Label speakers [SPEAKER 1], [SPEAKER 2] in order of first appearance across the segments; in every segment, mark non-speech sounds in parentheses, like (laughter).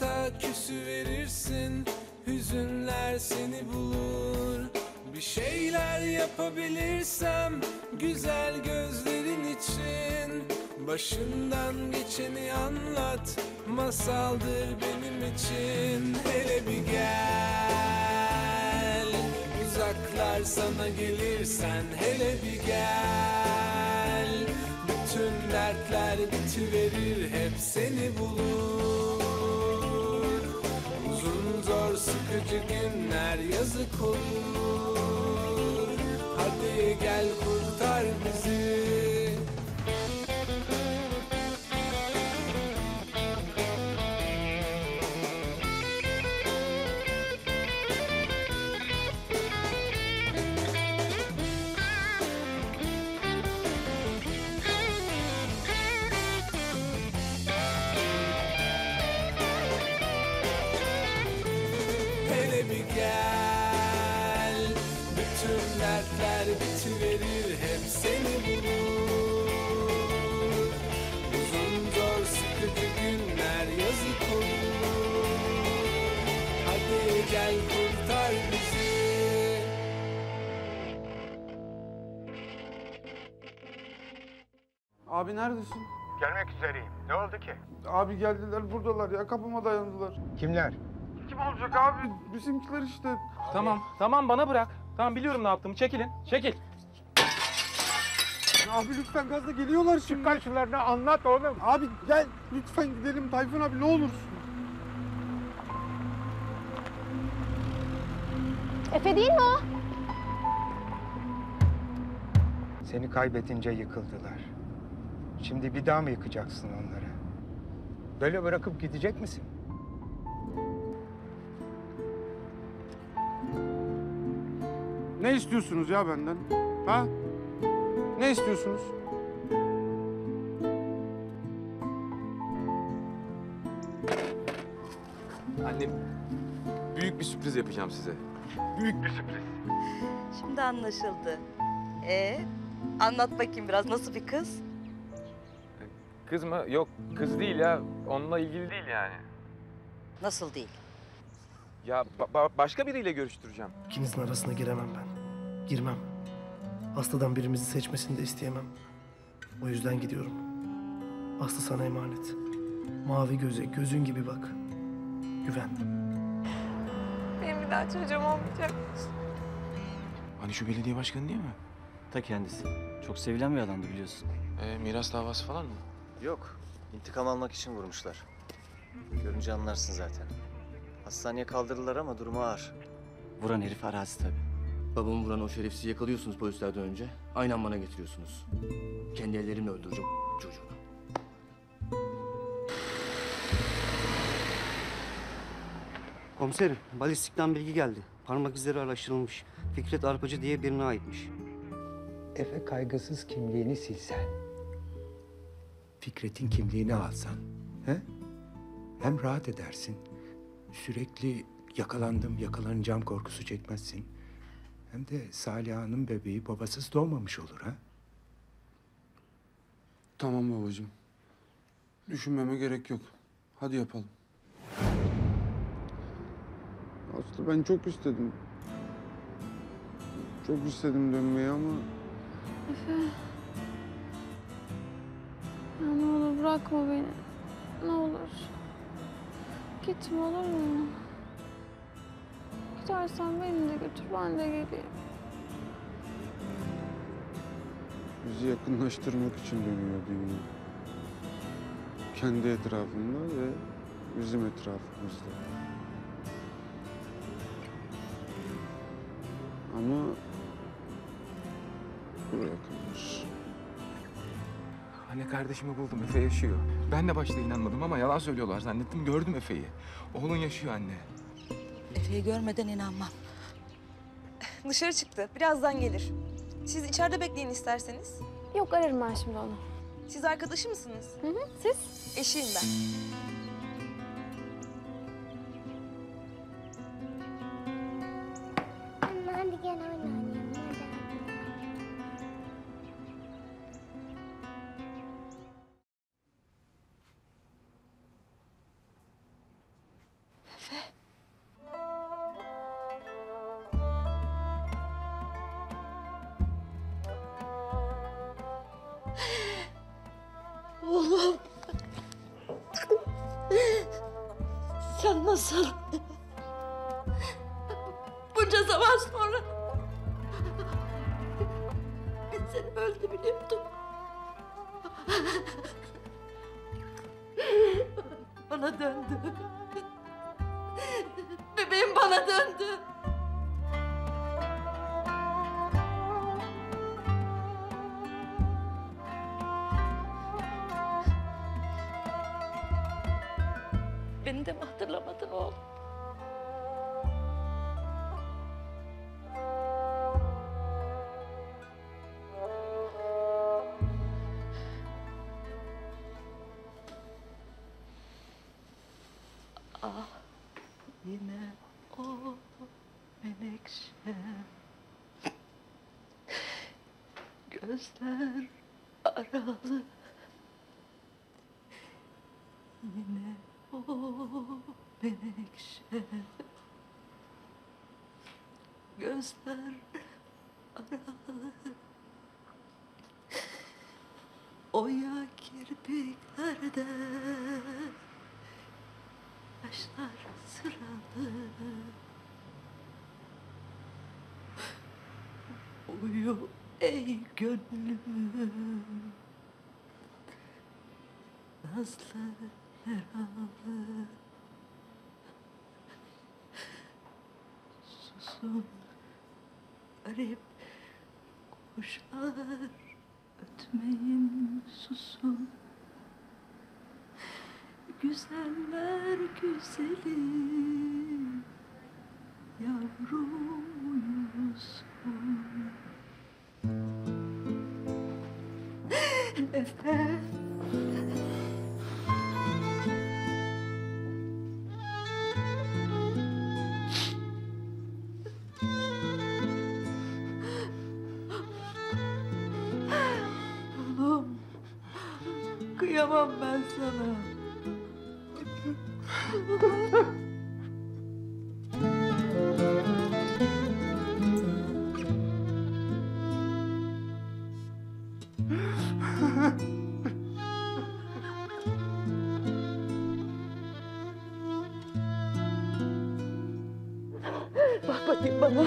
[SPEAKER 1] Hayata küsü verirsin Hüzünler seni bulur. Bir şeyler yapabilirsem Güzel gözlerin için. Başından geçeni anlat Masaldır benim için. Hele bir gel Uzaklar sana gelirsen Hele bir gel. Bütün dertler bitiverir Hep seni bulur sıkıcı günler yazık olur
[SPEAKER 2] Abi neredesin?
[SPEAKER 3] Gelmek üzereyim. Ne oldu ki?
[SPEAKER 2] Abi geldiler buradalar ya kapıma dayandılar.
[SPEAKER 3] Kimler?
[SPEAKER 2] Kim olacak abi? Bizimkiler işte.
[SPEAKER 4] Tamam, tamam bana bırak. Tamam biliyorum ne yaptığımı. Çekilin, çekil.
[SPEAKER 2] Abi lütfen gazla geliyorlar şimdi.
[SPEAKER 3] Karşılarına anlat oğlum.
[SPEAKER 2] Abi gel lütfen gidelim Tayfun abi ne olursun.
[SPEAKER 5] Efe değil mi o?
[SPEAKER 3] Seni kaybedince yıkıldılar. Şimdi bir daha mı yıkacaksın onları? Böyle bırakıp gidecek misin?
[SPEAKER 2] Ne istiyorsunuz ya benden? Ha? Ne istiyorsunuz?
[SPEAKER 6] Annem büyük bir sürpriz yapacağım size. Büyük bir sürpriz.
[SPEAKER 7] Şimdi anlaşıldı. Ee, anlat bakayım biraz nasıl bir kız?
[SPEAKER 6] Kız mı? Yok kız değil ya. Onunla ilgili değil yani.
[SPEAKER 7] Nasıl değil?
[SPEAKER 6] Ya ba- ba- başka biriyle görüştüreceğim.
[SPEAKER 8] İkinizin arasına giremem ben. Girmem. Hastadan birimizi seçmesini de isteyemem. O yüzden gidiyorum. Aslı sana emanet. Mavi göze, gözün gibi bak. Güven.
[SPEAKER 5] Benim bir daha çocuğum olmayacak.
[SPEAKER 9] Hani şu belediye başkanı değil mi?
[SPEAKER 10] Ta kendisi. Çok sevilen bir adamdı biliyorsun.
[SPEAKER 9] Ee, miras davası falan mı?
[SPEAKER 10] Yok. İntikam almak için vurmuşlar. Görünce anlarsın zaten. Hastaneye kaldırdılar ama durumu ağır. Vuran herif arazi tabii.
[SPEAKER 11] Babamı vuran o şerefsizi yakalıyorsunuz polislerden önce. Aynen bana getiriyorsunuz. Kendi ellerimle öldürürüm çocuğunu.
[SPEAKER 12] Komiserim, balistikten bilgi geldi. Parmak izleri araştırılmış. Fikret Arpacı diye birine aitmiş.
[SPEAKER 3] Efe kaygısız kimliğini silsen. Fikret'in kimliğini alsan. He? Hem rahat edersin. Sürekli yakalandım, yakalanacağım korkusu çekmezsin. Hem de Saliha'nın bebeği babasız doğmamış olur ha.
[SPEAKER 2] Tamam babacığım. Düşünmeme gerek yok. Hadi yapalım. Aslı ben çok istedim. Çok istedim dönmeyi ama
[SPEAKER 5] Efe. Ya ne olur bırakma beni. Ne olur. Gitme olur mu? Gidersen beni de götür ben de geleyim.
[SPEAKER 2] bizi yakınlaştırmak için dönüyor dünya. Kendi etrafında ve bizim etrafımızda. Ama buraya kadar.
[SPEAKER 6] Anne kardeşimi buldum. Efe yaşıyor. Ben de başta inanmadım ama yalan söylüyorlar zannettim. Gördüm Efe'yi. Oğlun yaşıyor anne.
[SPEAKER 7] Efe'yi görmeden inanmam. (laughs) Dışarı çıktı. Birazdan gelir. Siz içeride bekleyin isterseniz.
[SPEAKER 5] Yok ararım ben şimdi onu.
[SPEAKER 7] Siz arkadaşı mısınız?
[SPEAKER 5] Hı hı. Siz?
[SPEAKER 7] Eşiyim ben. Beni de mi hatırlamadın oğlum? Ah yine o menekşe Gözler aralı Yine o menekşe (laughs) Gözler aralı Oya kirpiklerde Yaşlar sıralı. Uyu ey gönlüm. Nazlı yaralı Susun garip kuşlar Ötmeyin susun. Güzeller güzeli Yavrum uyusun Efe Kıyamam ben sana Bak bakayım bana.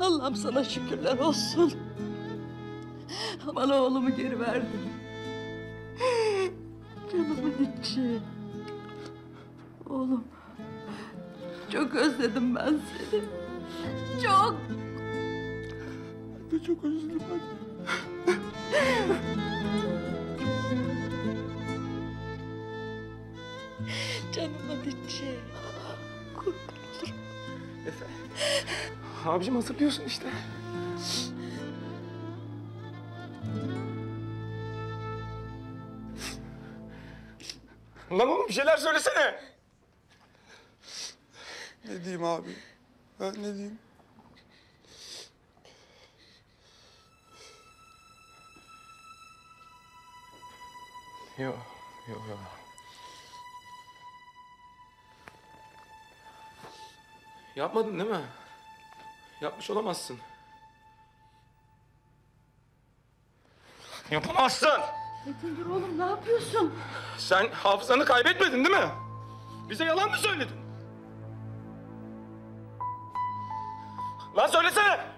[SPEAKER 7] Allah'ım sana şükürler olsun. Bana oğlumu geri verdin. İçi. Oğlum. Çok özledim ben seni. Çok.
[SPEAKER 2] Ben de çok özledim anne.
[SPEAKER 7] Canımın içi. Kurban olurum.
[SPEAKER 6] Efe. Abicim hatırlıyorsun işte. Lan oğlum bir şeyler söylesene.
[SPEAKER 2] Ne diyeyim abi? Ben ne diyeyim?
[SPEAKER 6] Yok, yok, yok. Yapmadın değil mi? Yapmış olamazsın. Yapamazsın.
[SPEAKER 7] Metin dur oğlum ne yapıyorsun?
[SPEAKER 6] Sen hafızanı kaybetmedin değil mi? Bize yalan mı söyledin? Lan söylesene!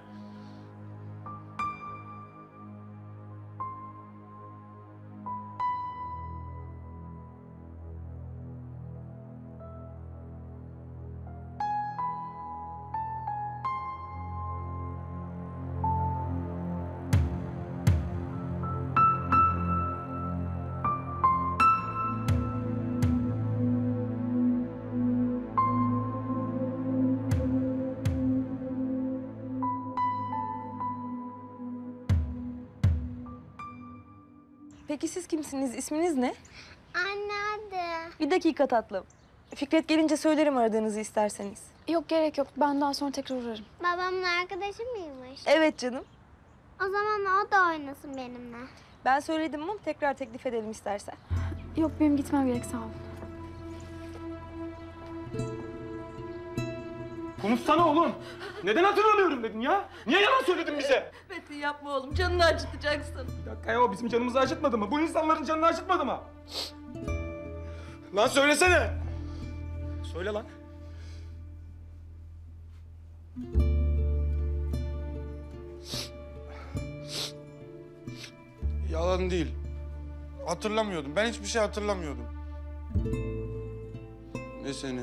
[SPEAKER 13] Kimsiniz? İsminiz ne?
[SPEAKER 5] Anne hadi.
[SPEAKER 13] Bir dakika tatlım. Fikret gelince söylerim aradığınızı isterseniz.
[SPEAKER 5] Yok gerek yok. Ben daha sonra tekrar uğrarım.
[SPEAKER 14] Babamın arkadaşı mıymış?
[SPEAKER 13] Evet canım.
[SPEAKER 14] O zaman o da oynasın benimle.
[SPEAKER 13] Ben söyledim ama tekrar teklif edelim istersen.
[SPEAKER 5] Yok benim gitmem gerek sağ ol.
[SPEAKER 6] Konuşsana oğlum. Neden hatırlamıyorum dedin ya? Niye yalan söyledin bize?
[SPEAKER 7] Metin yapma oğlum. Canını acıtacaksın.
[SPEAKER 6] Bir dakika ya o bizim canımızı acıtmadı mı? Bu insanların canını acıtmadı mı? Lan söylesene. Söyle lan.
[SPEAKER 2] Yalan değil. Hatırlamıyordum. Ben hiçbir şey hatırlamıyordum. Ne seni,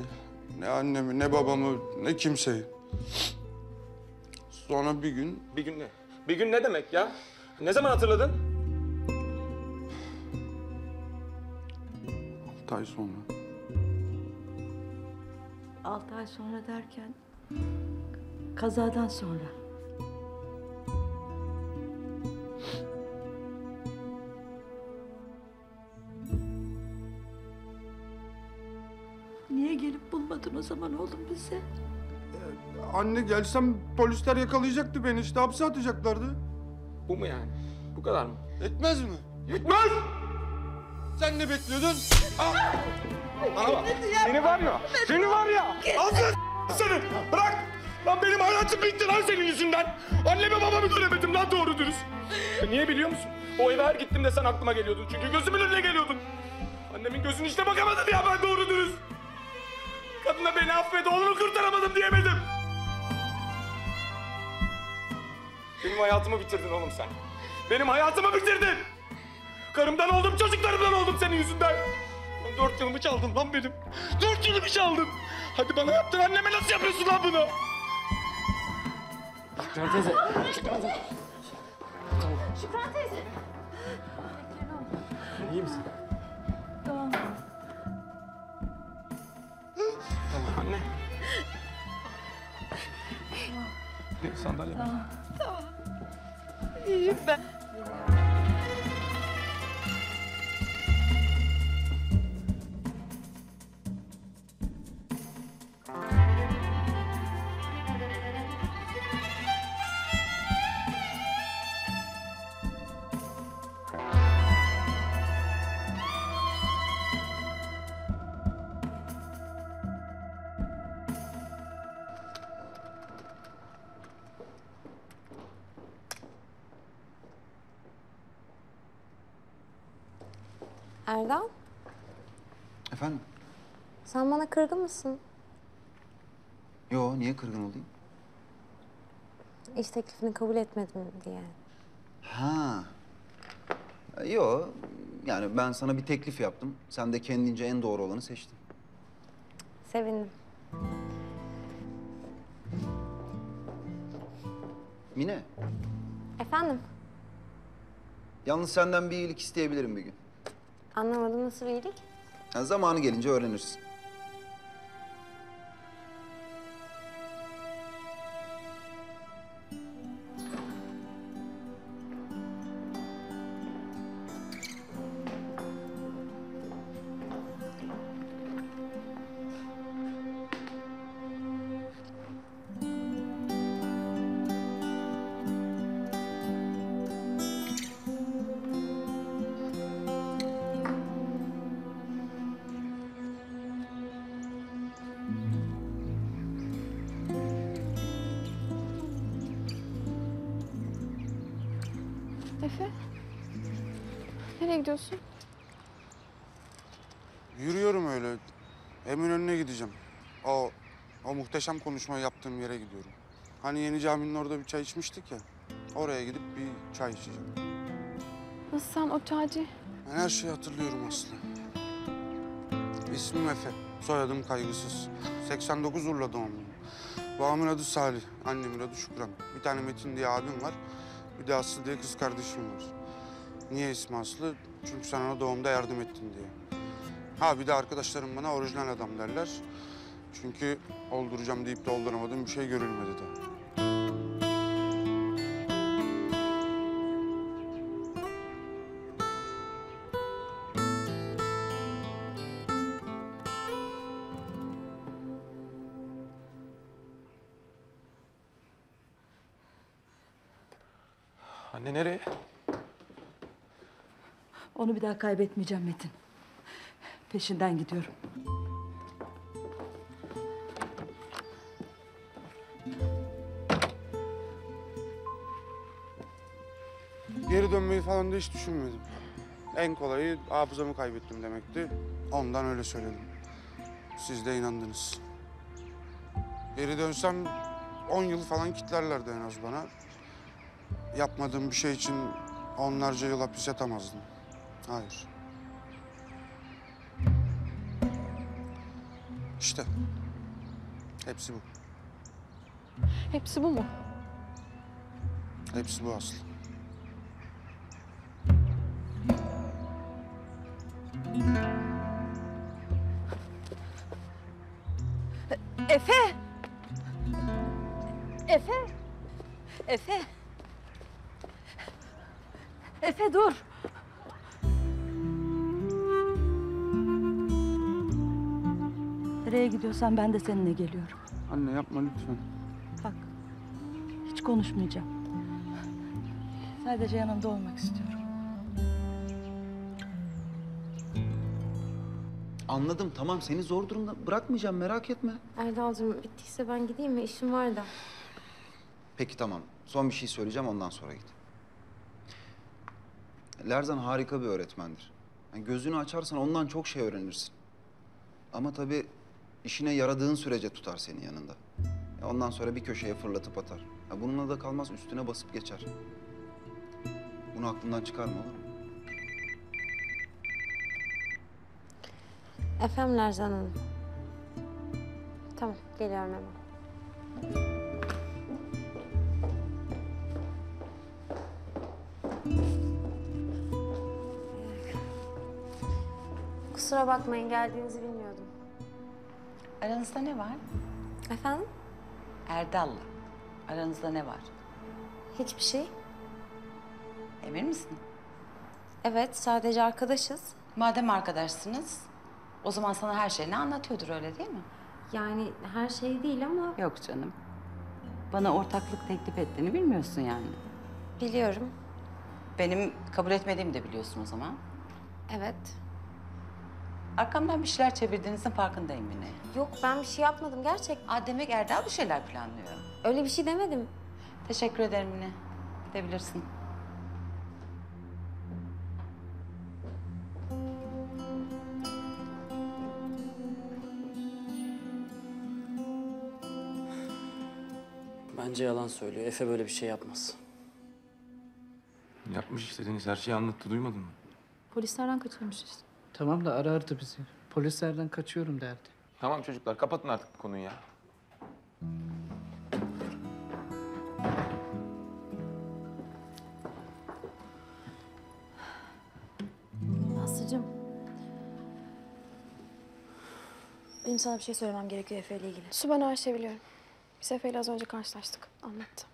[SPEAKER 2] ne annemi, ne babamı, ne kimseyi. Sonra bir gün
[SPEAKER 6] Bir gün ne? Bir gün ne demek ya? Ne zaman hatırladın?
[SPEAKER 2] altı ay sonra
[SPEAKER 7] Altı ay sonra derken... Kazadan sonra. O zaman oğlum bizi?
[SPEAKER 2] Anne gelsem polisler yakalayacaktı beni işte hapse atacaklardı.
[SPEAKER 6] Bu mu yani? Bu kadar mı?
[SPEAKER 2] Etmez mi?
[SPEAKER 6] Yetmez!
[SPEAKER 2] Sen ne bekliyordun?
[SPEAKER 6] Bana bak. Seni var ya, seni var ya. Ağzını seni. Bırak. Lan benim hayatım bitti lan senin yüzünden. Annemi babamı göremedim lan doğru dürüst. Niye biliyor musun? O eve her gittiğimde sen aklıma geliyordun. Çünkü gözümün önüne geliyordun. Annemin gözünün içine bakamadım ya ben doğru dürüst. Kadına beni affet, oğlumu kurtaramadım diyemedim. Benim hayatımı bitirdin oğlum sen. Benim hayatımı bitirdin. Karımdan oldum, çocuklarımdan oldum senin yüzünden. Lan dört yılımı çaldın lan benim. Dört yılımı çaldın. Hadi bana yaptın anneme nasıl yapıyorsun lan bunu?
[SPEAKER 5] Şükran teyze. Şükran teyze.
[SPEAKER 15] Şükran teyze.
[SPEAKER 6] İyi misin?
[SPEAKER 7] Tamam
[SPEAKER 6] anne. Bir sandalye.
[SPEAKER 7] Tamam. İyiyim ben.
[SPEAKER 15] Erdal,
[SPEAKER 16] Efendim?
[SPEAKER 15] sen bana kırgın mısın?
[SPEAKER 16] Yo, niye kırgın olayım?
[SPEAKER 15] İş teklifini kabul etmedim diye.
[SPEAKER 16] Ha. Yo, yani ben sana bir teklif yaptım. Sen de kendince en doğru olanı seçtin.
[SPEAKER 15] Sevindim.
[SPEAKER 16] Mine,
[SPEAKER 15] Efendim,
[SPEAKER 16] yalnız senden bir iyilik isteyebilirim bir gün.
[SPEAKER 15] Anlamadım nasıl bir iyilik?
[SPEAKER 16] Yani zamanı gelince öğrenirsin.
[SPEAKER 2] O muhteşem konuşmayı yaptığım yere gidiyorum. Hani yeni caminin orada bir çay içmiştik ya. Oraya gidip bir çay içeceğim.
[SPEAKER 15] Nasıl sen o çaycı?
[SPEAKER 2] Ben her şeyi hatırlıyorum Aslı. İsmim Efe, soyadım Kaygısız. 89 Urla doğumluyum. Babamın adı Salih, annemin adı Şükran. Bir tane Metin diye abim var, bir de Aslı diye kız kardeşim var. Niye ismi Aslı? Çünkü sen ona doğumda yardım ettin diye. Ha bir de arkadaşlarım bana orijinal adam derler. Çünkü olduracağım deyip de olduramadığım bir şey görülmedi daha.
[SPEAKER 6] Anne nereye?
[SPEAKER 7] Onu bir daha kaybetmeyeceğim Metin. Peşinden gidiyorum.
[SPEAKER 2] Falan da hiç düşünmedim. En kolayı hafızamı kaybettim demekti. Ondan öyle söyledim. Siz de inandınız. Geri dönsem 10 yıl falan kitlerlerdi en az bana. Yapmadığım bir şey için onlarca yıl hapis yatamazdım. Hayır. İşte. Hepsi bu.
[SPEAKER 5] Hepsi bu mu?
[SPEAKER 2] Hepsi bu Aslı.
[SPEAKER 7] Efe! Efe! Efe! Efe dur! Nereye gidiyorsan ben de seninle geliyorum.
[SPEAKER 2] Anne yapma lütfen.
[SPEAKER 7] Bak, hiç konuşmayacağım. Sadece yanında olmak istiyorum.
[SPEAKER 16] Anladım tamam seni zor durumda bırakmayacağım merak etme.
[SPEAKER 15] Erdal'cığım bittiyse ben gideyim mi? İşim var da.
[SPEAKER 16] Peki tamam. Son bir şey söyleyeceğim ondan sonra git. Lerzan harika bir öğretmendir. Yani gözünü açarsan ondan çok şey öğrenirsin. Ama tabii işine yaradığın sürece tutar seni yanında. Ya ondan sonra bir köşeye fırlatıp atar. Ya bununla da kalmaz üstüne basıp geçer. Bunu aklından çıkarma olur mu?
[SPEAKER 15] Efendim Lerzan Hanım. Tamam geliyorum hemen. Kusura bakmayın geldiğinizi bilmiyordum.
[SPEAKER 17] Aranızda ne var?
[SPEAKER 15] Efendim?
[SPEAKER 17] Erdal'la. Aranızda ne var?
[SPEAKER 15] Hiçbir şey.
[SPEAKER 17] Emin misin?
[SPEAKER 15] Evet sadece arkadaşız.
[SPEAKER 17] Madem arkadaşsınız, o zaman sana her şeyini anlatıyordur öyle değil mi?
[SPEAKER 15] Yani her şey değil ama...
[SPEAKER 17] Yok canım. Bana ortaklık teklif ettiğini bilmiyorsun yani.
[SPEAKER 15] Biliyorum.
[SPEAKER 17] Benim kabul etmediğimi de biliyorsun o zaman.
[SPEAKER 15] Evet.
[SPEAKER 17] Arkamdan bir şeyler çevirdiğinizin farkındayım Mine.
[SPEAKER 15] Yok ben bir şey yapmadım gerçekten.
[SPEAKER 17] Aa, demek Erdal bir şeyler planlıyor.
[SPEAKER 15] Öyle bir şey demedim.
[SPEAKER 17] Teşekkür ederim Mine. Gidebilirsin.
[SPEAKER 18] Bence yalan söylüyor. Efe böyle bir şey yapmaz.
[SPEAKER 6] Yapmış işte Deniz her şeyi anlattı duymadın mı?
[SPEAKER 5] Polislerden kaçırmış işte.
[SPEAKER 19] Tamam da arardı bizi. Polislerden kaçıyorum derdi.
[SPEAKER 6] Tamam çocuklar kapatın artık bu konuyu ya.
[SPEAKER 5] Aslı'cığım. Benim sana bir şey söylemem gerekiyor Efe ile ilgili. Su ben her şeyi biliyorum. Biz Efe ile az önce karşılaştık. Anlattı.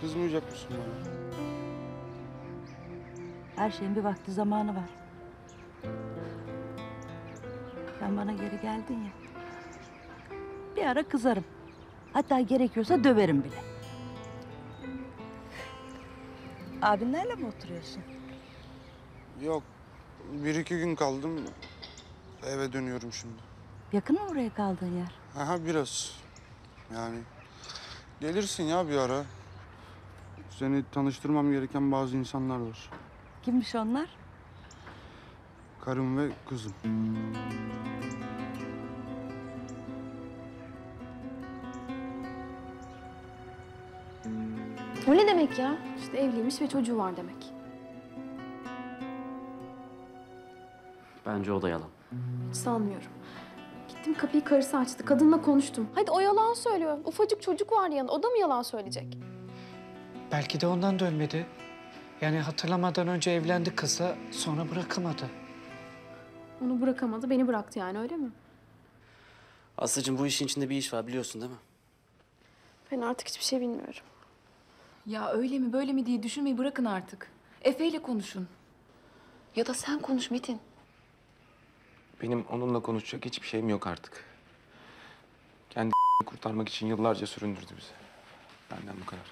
[SPEAKER 2] Kızmayacak mısın bana?
[SPEAKER 7] Her şeyin bir vakti zamanı var. Sen bana geri geldin ya. Bir ara kızarım. Hatta gerekiyorsa döverim bile. Abinlerle mi oturuyorsun?
[SPEAKER 2] Yok. Bir iki gün kaldım. Eve dönüyorum şimdi.
[SPEAKER 7] Yakın mı oraya kaldığın yer?
[SPEAKER 2] Aha biraz. Yani gelirsin ya bir ara. Seni tanıştırmam gereken bazı insanlar var.
[SPEAKER 7] Kimmiş onlar?
[SPEAKER 2] Karım ve kızım.
[SPEAKER 5] O ne demek ya? İşte evliymiş ve çocuğu var demek.
[SPEAKER 18] Bence o da yalan.
[SPEAKER 5] Hiç sanmıyorum. Gittim kapıyı karısı açtı. Kadınla konuştum. Hadi o yalan söylüyor. Ufacık çocuk var yanında. O da mı yalan söyleyecek?
[SPEAKER 19] Belki de ondan dönmedi. Yani hatırlamadan önce evlendi kızla, sonra bırakamadı.
[SPEAKER 5] Onu bırakamadı. Beni bıraktı yani öyle mi?
[SPEAKER 18] Aslıcığım bu işin içinde bir iş var biliyorsun değil mi?
[SPEAKER 5] Ben artık hiçbir şey bilmiyorum.
[SPEAKER 13] Ya öyle mi böyle mi diye düşünmeyi bırakın artık. Efe ile konuşun. Ya da sen konuş Metin.
[SPEAKER 6] Benim onunla konuşacak hiçbir şeyim yok artık. Kendi (laughs) kurtarmak için yıllarca süründürdü bizi. Benden bu kadar.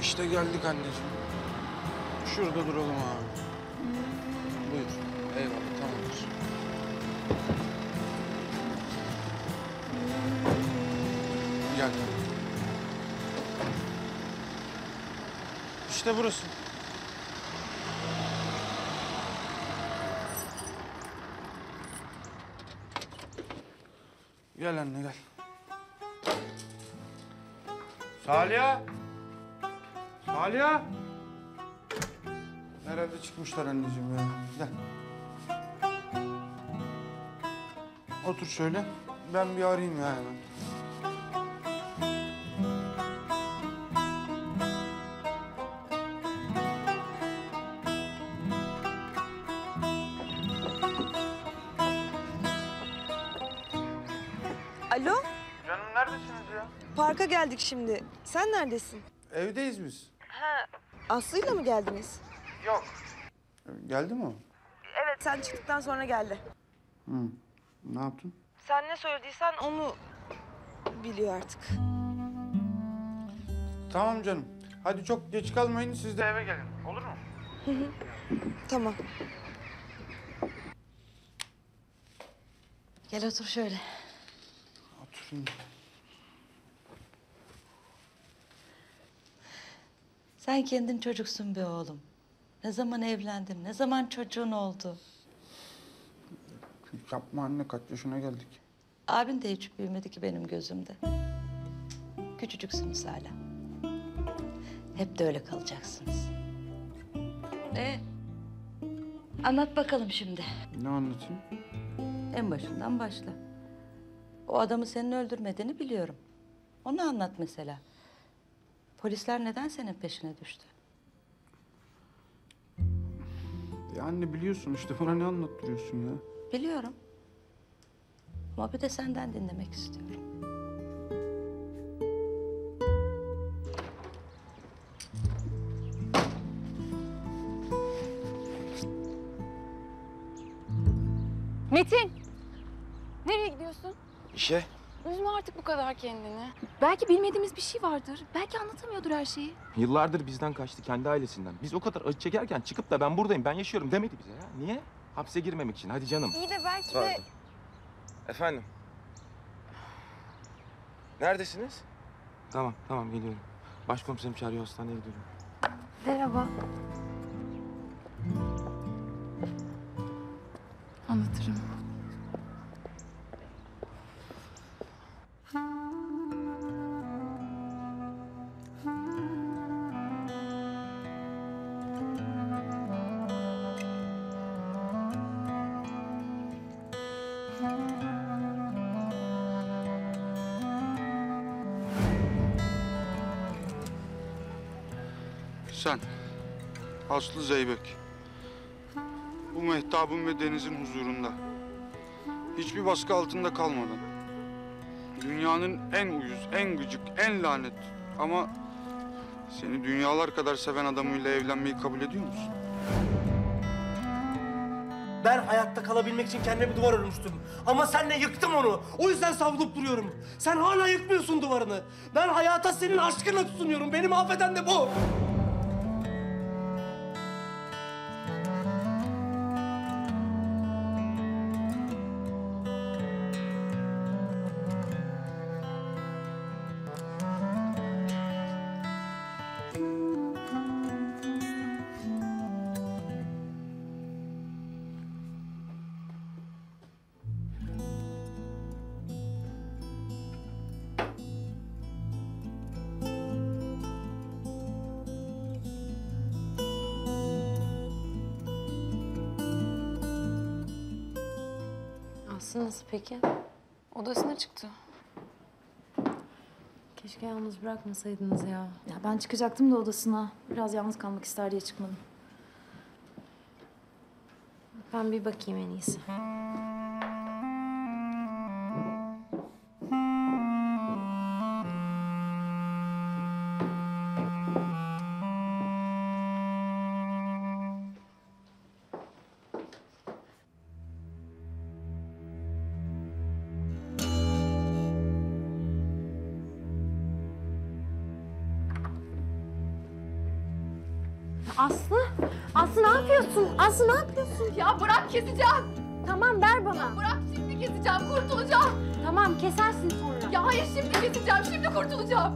[SPEAKER 2] İşte geldik anneciğim. Şurada duralım abi. Buyur. Eyvallah tamamdır. Gel. İşte burası. Gel anne gel. Saliha. Saliha. Herhalde çıkmışlar anneciğim ya. Gel. Otur şöyle. Ben bir arayayım ya hemen.
[SPEAKER 13] Geldik şimdi. Sen neredesin?
[SPEAKER 2] Evdeyiz biz.
[SPEAKER 13] Ha. Aslı'yla mı geldiniz?
[SPEAKER 2] Yok. Geldi mi o?
[SPEAKER 13] Evet sen çıktıktan sonra geldi.
[SPEAKER 2] Hı. Ne yaptın?
[SPEAKER 13] Sen ne söylediysen onu biliyor artık.
[SPEAKER 2] Tamam canım. Hadi çok geç kalmayın siz de eve gelin. Olur mu?
[SPEAKER 13] Hı hı. tamam.
[SPEAKER 7] Gel otur şöyle.
[SPEAKER 2] Oturayım.
[SPEAKER 7] Sen kendin çocuksun be oğlum. Ne zaman evlendin, ne zaman çocuğun oldu.
[SPEAKER 2] Yapma anne kaç yaşına geldik.
[SPEAKER 7] Abin de hiç büyümedi ki benim gözümde. Küçücüksünüz hala. Hep de öyle kalacaksınız. E, anlat bakalım şimdi.
[SPEAKER 2] Ne anlatayım?
[SPEAKER 7] En başından başla. O adamı senin öldürmediğini biliyorum. Onu anlat mesela. Polisler neden senin peşine düştü?
[SPEAKER 2] Ya anne biliyorsun işte bana ne anlattırıyorsun ya?
[SPEAKER 7] Biliyorum. Ama bir de senden dinlemek istiyorum.
[SPEAKER 20] Metin! Nereye gidiyorsun?
[SPEAKER 6] İşe.
[SPEAKER 20] Üzme artık bu kadar kendini. Belki bilmediğimiz bir şey vardır. Belki anlatamıyordur her şeyi.
[SPEAKER 6] Yıllardır bizden kaçtı kendi ailesinden. Biz o kadar acı çekerken çıkıp da ben buradayım, ben yaşıyorum demedi bize ya. Niye? Hapse girmemek için. Hadi canım.
[SPEAKER 20] İyi de belki de...
[SPEAKER 6] Pardon. Efendim? Neredesiniz? Tamam, tamam geliyorum. Başkomiserim çağırıyor, hastaneye gidiyorum.
[SPEAKER 20] Merhaba.
[SPEAKER 21] Anlatırım.
[SPEAKER 2] Aslı Zeybek. Bu mehtabın ve denizin huzurunda. Hiçbir baskı altında kalmadan. Dünyanın en uyuz, en gıcık, en lanet ama seni dünyalar kadar seven adamıyla evlenmeyi kabul ediyor musun?
[SPEAKER 8] Ben hayatta kalabilmek için kendime bir duvar örmüştüm. Ama senle yıktım onu. O yüzden savrulup duruyorum. Sen hala yıkmıyorsun duvarını. Ben hayata senin aşkınla tutunuyorum. Beni mahveden de bu.
[SPEAKER 15] Aslı nasıl peki?
[SPEAKER 20] Odasına çıktı.
[SPEAKER 15] Keşke yalnız bırakmasaydınız ya.
[SPEAKER 20] Ya ben çıkacaktım da odasına. Biraz yalnız kalmak ister diye çıkmadım.
[SPEAKER 15] Ben bir bakayım en iyisi.
[SPEAKER 20] Aslı ne yapıyorsun?
[SPEAKER 5] Ya bırak keseceğim.
[SPEAKER 20] Tamam ver bana.
[SPEAKER 5] Bırak şimdi keseceğim kurtulacağım.
[SPEAKER 20] Tamam kesersin sonra.
[SPEAKER 5] Ya hayır şimdi keseceğim şimdi kurtulacağım.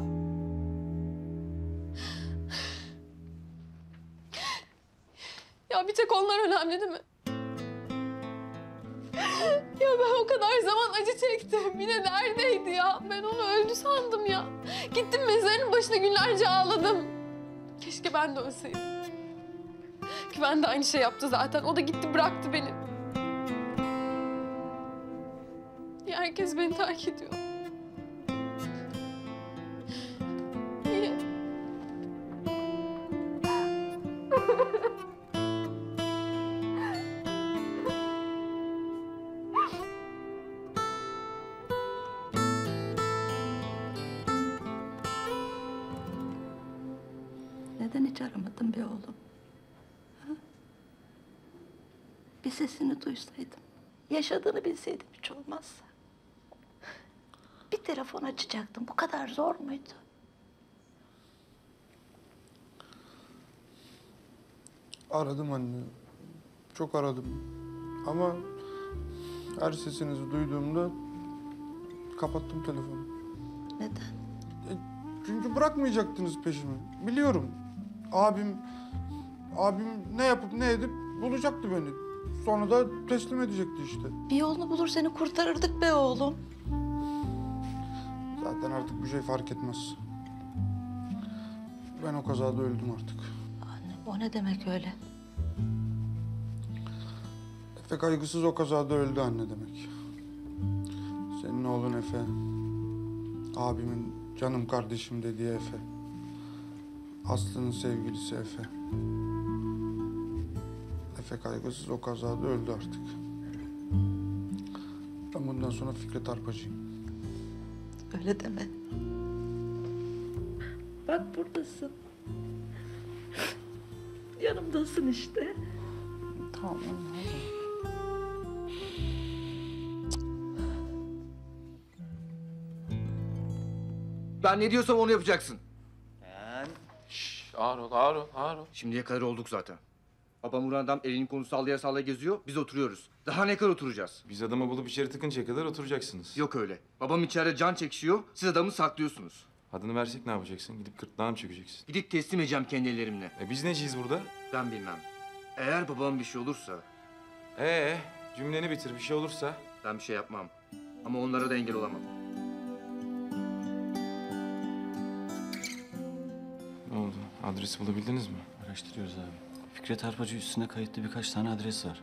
[SPEAKER 5] Ya bir tek onlar önemli değil mi? Ya ben o kadar zaman acı çektim. Yine neredeydi ya? Ben onu öldü sandım ya. Gittim mezarının başına günlerce ağladım. Keşke ben de ölseydim. Güven de aynı şey yaptı zaten. O da gitti bıraktı beni. Herkes beni terk ediyor?
[SPEAKER 7] Duysaydım. Yaşadığını bilseydim hiç olmazsa. Bir telefon açacaktım. Bu kadar zor muydu?
[SPEAKER 2] Aradım anne. Çok aradım. Ama her sesinizi duyduğumda kapattım telefonu.
[SPEAKER 7] Neden?
[SPEAKER 2] Çünkü bırakmayacaktınız peşimi. Biliyorum. Abim abim ne yapıp ne edip bulacaktı beni. Sonra da teslim edecekti işte.
[SPEAKER 7] Bir yolunu bulur seni kurtarırdık be oğlum.
[SPEAKER 2] Zaten artık bir şey fark etmez. Ben o kazada öldüm artık.
[SPEAKER 7] O ne demek öyle?
[SPEAKER 2] Efe kaygısız o kazada öldü anne demek. Senin oğlun Efe. Abimin canım kardeşim dediği Efe. Aslı'nın sevgilisi Efe. Efe kaygısız o kazada öldü artık. Ben bundan sonra Fikret Arpacıyım.
[SPEAKER 7] Öyle deme. Bak buradasın. Yanımdasın işte. Tamam.
[SPEAKER 11] Ben ne diyorsam onu yapacaksın.
[SPEAKER 6] Ağır ol, ağır ol, ağır ol.
[SPEAKER 11] Şimdiye kadar olduk zaten. Babam vuran adam elini kolunu sallaya sallaya geziyor. Biz oturuyoruz. Daha ne kadar oturacağız?
[SPEAKER 6] Biz adamı bulup içeri tıkıncaya kadar oturacaksınız.
[SPEAKER 11] Yok öyle. Babam içeride can çekişiyor. Siz adamı saklıyorsunuz.
[SPEAKER 6] Adını versek ne yapacaksın? Gidip gırtlağına mı çökeceksin?
[SPEAKER 11] Gidip teslim edeceğim kendi ellerimle.
[SPEAKER 6] E biz neciyiz burada?
[SPEAKER 11] Ben bilmem. Eğer babam bir şey olursa...
[SPEAKER 6] Ee, cümleni bitir. Bir şey olursa?
[SPEAKER 11] Ben bir şey yapmam. Ama onlara da engel olamam.
[SPEAKER 6] Ne oldu? Adresi bulabildiniz mi?
[SPEAKER 9] Araştırıyoruz abi. Fikret Arpacı üstüne kayıtlı birkaç tane adres var.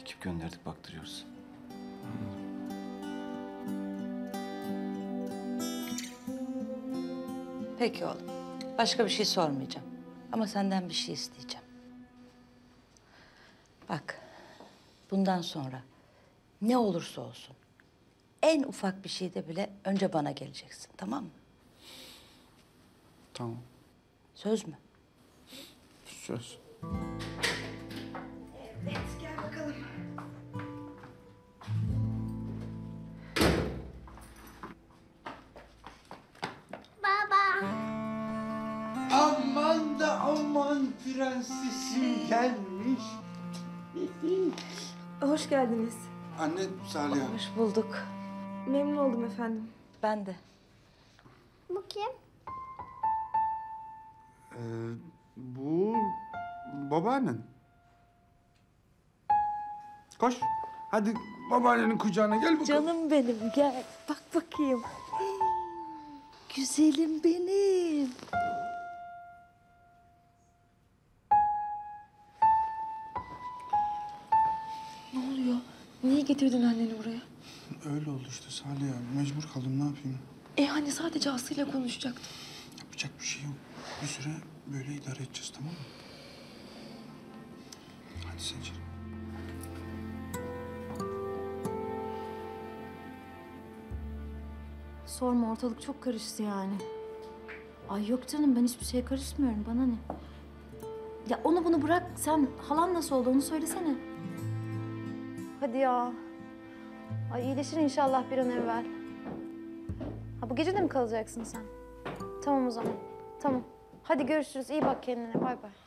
[SPEAKER 9] Ekip gönderdik baktırıyoruz.
[SPEAKER 22] Peki oğlum. Başka bir şey sormayacağım. Ama senden bir şey isteyeceğim. Bak, bundan sonra ne olursa olsun en ufak bir şeyde bile önce bana geleceksin, tamam mı?
[SPEAKER 2] Tamam.
[SPEAKER 22] Söz mü?
[SPEAKER 2] Söz.
[SPEAKER 22] Evet, gel bakalım.
[SPEAKER 14] Baba.
[SPEAKER 23] Aman da aman prensesim gelmiş.
[SPEAKER 24] Hoş geldiniz.
[SPEAKER 2] Anne Salih.
[SPEAKER 22] Hoş bulduk.
[SPEAKER 24] Memnun oldum efendim.
[SPEAKER 22] Ben de.
[SPEAKER 14] Bu kim?
[SPEAKER 2] Ee, bu babaannen. Koş. Hadi babaannenin kucağına gel bakalım.
[SPEAKER 7] Canım benim gel. Bak bakayım. Güzelim benim.
[SPEAKER 5] Ne oluyor? Niye getirdin anneni buraya?
[SPEAKER 2] Öyle oldu işte Salih ya. Mecbur kaldım ne yapayım?
[SPEAKER 5] E hani sadece Aslı'yla konuşacaktım.
[SPEAKER 2] Yapacak bir şey yok. Bir süre böyle idare edeceğiz tamam mı? Hadi sen içeri.
[SPEAKER 20] Sorma ortalık çok karıştı yani. Ay yok canım ben hiçbir şeye karışmıyorum bana ne? Ya onu bunu bırak sen halan nasıl oldu onu söylesene. Hadi ya. Ay iyileşir inşallah bir an evvel. Ha bu gece de mi kalacaksın sen? Tamam o zaman. Tamam. Hadi görüşürüz. İyi bak kendine. Bay bay.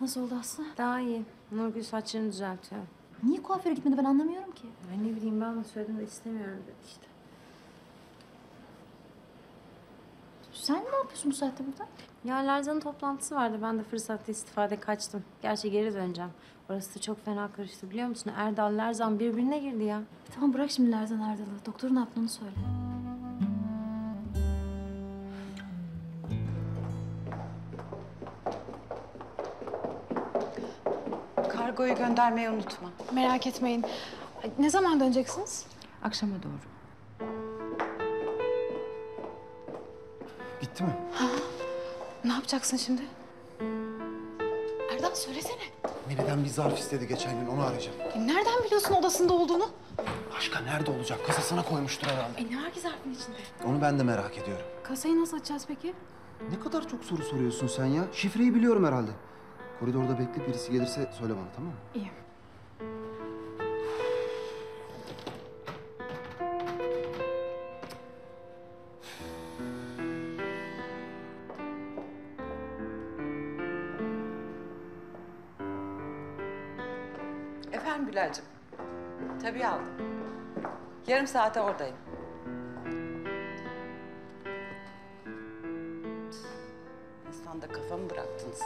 [SPEAKER 20] Nasıl oldu Aslı?
[SPEAKER 15] Daha iyi. Nurgül saçlarını düzeltiyor.
[SPEAKER 20] Niye kuaföre gitmedi ben anlamıyorum ki.
[SPEAKER 15] Ay ne bileyim ben de söyledim de istemiyorum dedi işte.
[SPEAKER 20] Sen ne yapıyorsun bu saatte burada?
[SPEAKER 15] Ya Lerzan'ın toplantısı vardı. Ben de fırsatta istifade kaçtım. Gerçi geri döneceğim. Orası da çok fena karıştı biliyor musun? Erdal, Lerzan birbirine girdi ya.
[SPEAKER 20] Tamam bırak şimdi Lerzan Erdal'ı. Doktorun ne yaptığını söyle.
[SPEAKER 7] Kargoyu göndermeyi unutma.
[SPEAKER 24] Merak etmeyin. Ne zaman döneceksiniz?
[SPEAKER 7] Akşama doğru.
[SPEAKER 16] Gitti mi?
[SPEAKER 24] Ne yapacaksın şimdi? Erdal söylesene.
[SPEAKER 16] Mine'den bir zarf istedi geçen gün onu arayacağım.
[SPEAKER 24] E, nereden biliyorsun odasında olduğunu?
[SPEAKER 16] Başka nerede olacak? Kasasına koymuştur herhalde.
[SPEAKER 24] E ne var ki zarfın içinde?
[SPEAKER 16] Onu ben de merak ediyorum.
[SPEAKER 20] Kasayı nasıl açacağız peki?
[SPEAKER 25] Ne kadar çok soru soruyorsun sen ya. Şifreyi biliyorum herhalde. Koridorda bekle birisi gelirse söyle bana tamam mı?
[SPEAKER 24] İyi.
[SPEAKER 7] Efendim Gülay'cığım. Tabii aldım. Yarım saate oradayım. İnsan da kafamı bıraktınız.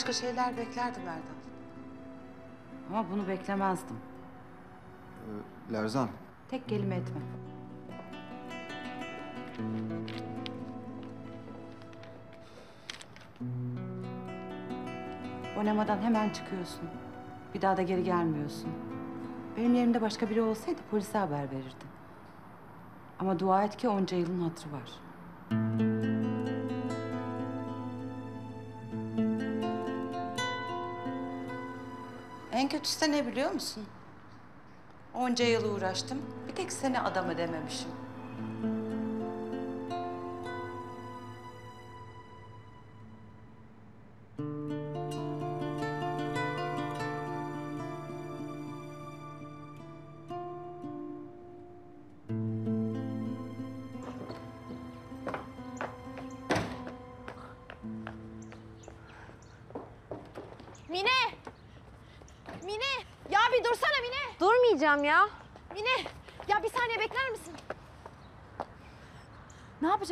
[SPEAKER 7] Başka şeyler beklerdim Erdal.
[SPEAKER 17] Ama bunu beklemezdim.
[SPEAKER 25] Ee, Lerzan.
[SPEAKER 17] Tek kelime etme. Oynamadan hemen çıkıyorsun. Bir daha da geri gelmiyorsun. Benim yerimde başka biri olsaydı polise haber verirdi. Ama dua et ki onca yılın hatırı var. Kötüsü ne biliyor musun? Onca yıl uğraştım. Bir tek seni adam edememişim.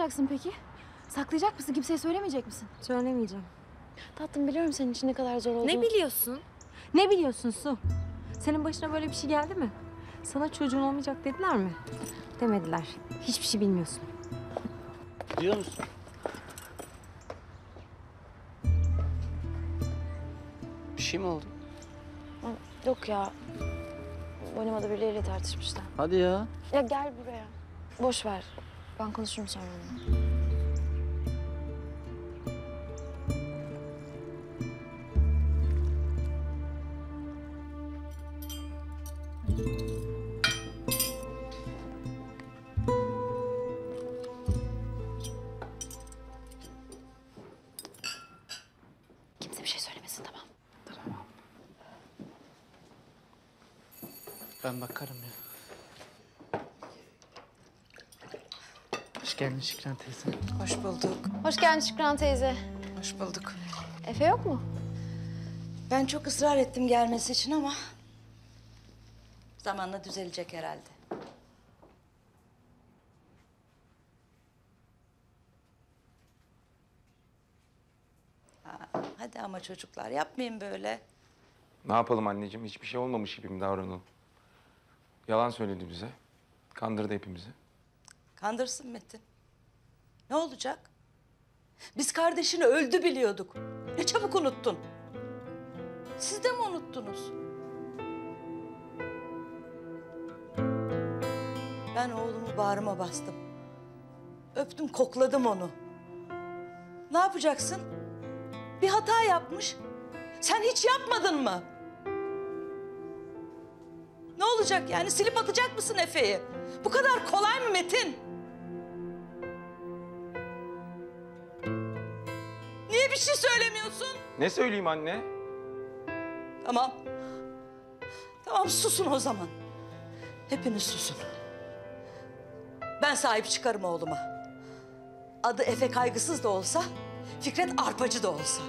[SPEAKER 20] Yapacaksın peki? Saklayacak mısın? Kimseye söylemeyecek misin?
[SPEAKER 15] Söylemeyeceğim.
[SPEAKER 20] Tatlım biliyorum senin için ne kadar zor olduğunu.
[SPEAKER 15] Ne biliyorsun? Ne biliyorsun Su? Senin başına böyle bir şey geldi mi? Sana çocuğun olmayacak dediler mi? Demediler. Hiçbir şey bilmiyorsun.
[SPEAKER 10] Biliyor musun? Bir şey mi oldu?
[SPEAKER 20] Yok ya. Oynamada birileriyle tartışmışlar.
[SPEAKER 10] Hadi ya.
[SPEAKER 20] Ya gel buraya. Boş ver. Ben konuşurum sonra onunla.
[SPEAKER 26] Hoş geldin Şükran teyze.
[SPEAKER 7] Hoş bulduk.
[SPEAKER 20] Efe yok mu?
[SPEAKER 17] Ben çok ısrar ettim gelmesi için ama... ...zamanla düzelecek herhalde. Aa,
[SPEAKER 7] Hadi ama çocuklar yapmayın böyle.
[SPEAKER 27] Ne yapalım anneciğim? Hiçbir şey olmamış gibi mi davranalım? Yalan söyledi bize. Kandırdı hepimizi.
[SPEAKER 7] Kandırsın Metin. Ne olacak? Biz kardeşini öldü biliyorduk. Ne çabuk unuttun. Siz de mi unuttunuz? Ben oğlumu bağrıma bastım. Öptüm, kokladım onu. Ne yapacaksın? Bir hata yapmış. Sen hiç yapmadın mı? Ne olacak yani? Silip atacak mısın Efe'yi? Bu kadar kolay mı Metin? Niye bir şey söylemiyorsun?
[SPEAKER 27] Ne söyleyeyim anne?
[SPEAKER 7] Tamam. Tamam susun o zaman. Hepiniz susun. Ben sahip çıkarım oğluma. Adı Efe kaygısız da olsa, Fikret arpacı da olsa.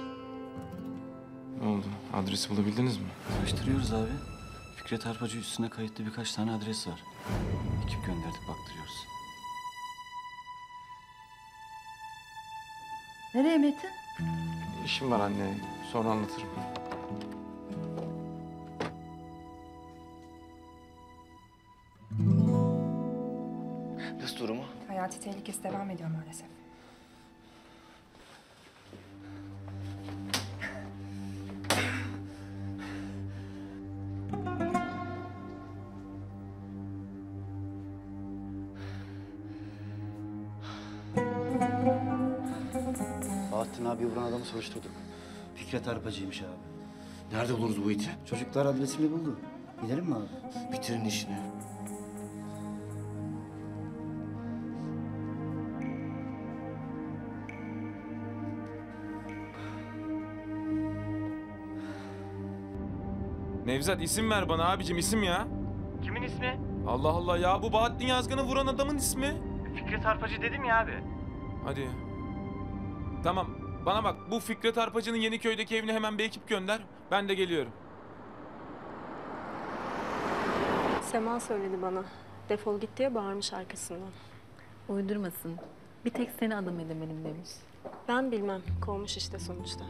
[SPEAKER 27] Ne oldu? Adresi bulabildiniz mi?
[SPEAKER 9] Araştırıyoruz abi. Fikret Arpacı üstüne kayıtlı birkaç tane adres var. Ekip gönderdik baktırıyoruz.
[SPEAKER 7] Nereye Metin?
[SPEAKER 27] İşim var anne. Sonra anlatırım.
[SPEAKER 28] Kız durumu?
[SPEAKER 24] Hayati tehlikesi devam ediyor maalesef.
[SPEAKER 12] Abi vuran adamı soruşturduk. Fikret Arpacı'ymış abi.
[SPEAKER 28] Nerede buluruz bu iti?
[SPEAKER 12] Çocuklar adresini buldu. Gidelim mi abi?
[SPEAKER 28] Bitirin işini.
[SPEAKER 6] Nevzat isim ver bana abicim isim ya.
[SPEAKER 10] Kimin ismi?
[SPEAKER 6] Allah Allah ya bu Bahattin Yazgan'ı vuran adamın ismi.
[SPEAKER 10] Fikret Arpacı dedim ya abi.
[SPEAKER 6] Hadi. Tamam bana bak bu Fikret Arpacı'nın Yeniköy'deki evine hemen bir ekip gönder. Ben de geliyorum.
[SPEAKER 13] Sema söyledi bana. Defol git diye bağırmış arkasından.
[SPEAKER 29] Uydurmasın. Bir tek seni adam edemedim demiş.
[SPEAKER 13] Ben bilmem. Kovmuş işte sonuçta.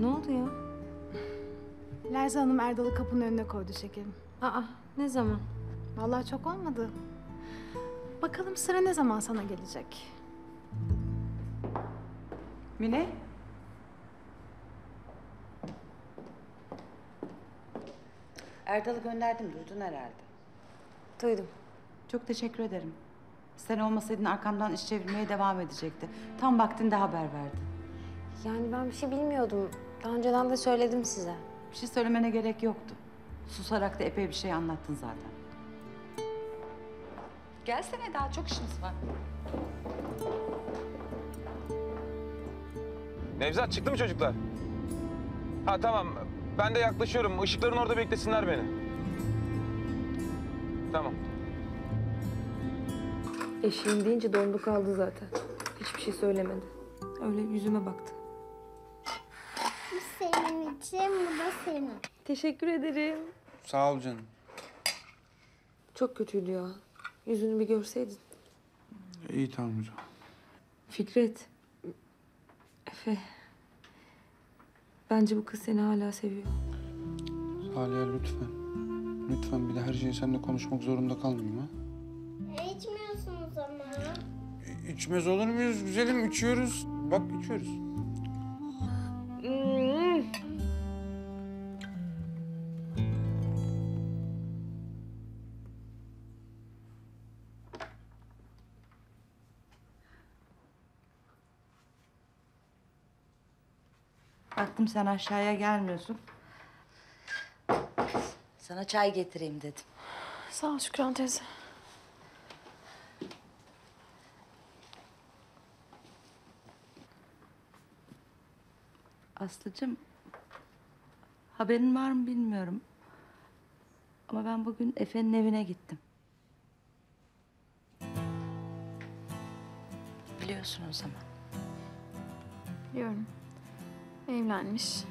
[SPEAKER 15] Ne oldu ya?
[SPEAKER 24] Lerza Hanım Erdal'ı kapının önüne koydu şekerim.
[SPEAKER 15] Aa ne zaman?
[SPEAKER 24] Vallahi çok olmadı. Bakalım sıra ne zaman sana gelecek?
[SPEAKER 17] Mine? Erdal'ı gönderdim, duydun herhalde.
[SPEAKER 13] Duydum.
[SPEAKER 17] Çok teşekkür ederim. Sen olmasaydın arkamdan iş çevirmeye devam edecekti. Tam vaktinde haber verdi.
[SPEAKER 15] Yani ben bir şey bilmiyordum. Daha önceden de söyledim size.
[SPEAKER 17] Bir şey söylemene gerek yoktu. Susarak da epey bir şey anlattın zaten. Gelsene daha çok işimiz var.
[SPEAKER 6] Nevzat çıktı mı çocuklar? Ha tamam ben de yaklaşıyorum. Işıkların orada beklesinler beni. Tamam.
[SPEAKER 13] Eşiğim deyince dondu kaldı zaten. Hiçbir şey söylemedi. Öyle yüzüme baktı.
[SPEAKER 14] Bu senin için, bu da senin.
[SPEAKER 13] Teşekkür ederim.
[SPEAKER 2] Sağ ol canım.
[SPEAKER 13] Çok kötüydü ya. Yüzünü bir görseydin.
[SPEAKER 2] İyi tamam hocam.
[SPEAKER 13] Fikret. Efe. Bence bu kız seni hala seviyor.
[SPEAKER 2] Aliye lütfen. Lütfen bir de her şeyi seninle konuşmak zorunda kalmayayım ha.
[SPEAKER 14] E, içmiyorsunuz ama.
[SPEAKER 2] İçmez olur muyuz güzelim? İçiyoruz. Bak içiyoruz.
[SPEAKER 7] Baktım sen aşağıya gelmiyorsun. Sana çay getireyim dedim.
[SPEAKER 5] Sağ ol Şükran teyze.
[SPEAKER 7] Aslıcığım, haberin var mı bilmiyorum. Ama ben bugün Efe'nin evine gittim. Biliyorsun o zaman.
[SPEAKER 5] Biliyorum. Evlenmiş.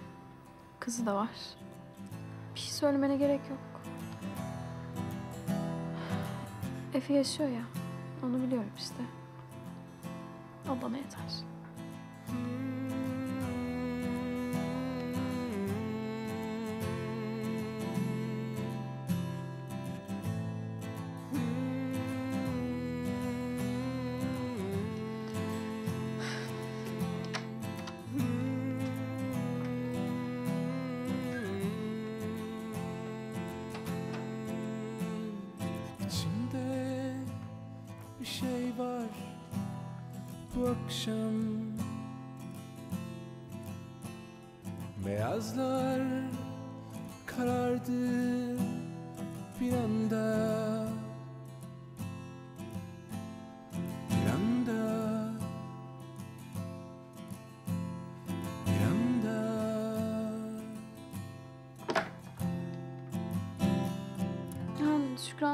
[SPEAKER 5] Kızı da var. Bir şey söylemene gerek yok. Efe yaşıyor ya. Onu biliyorum işte. O bana yeter.
[SPEAKER 1] İçimde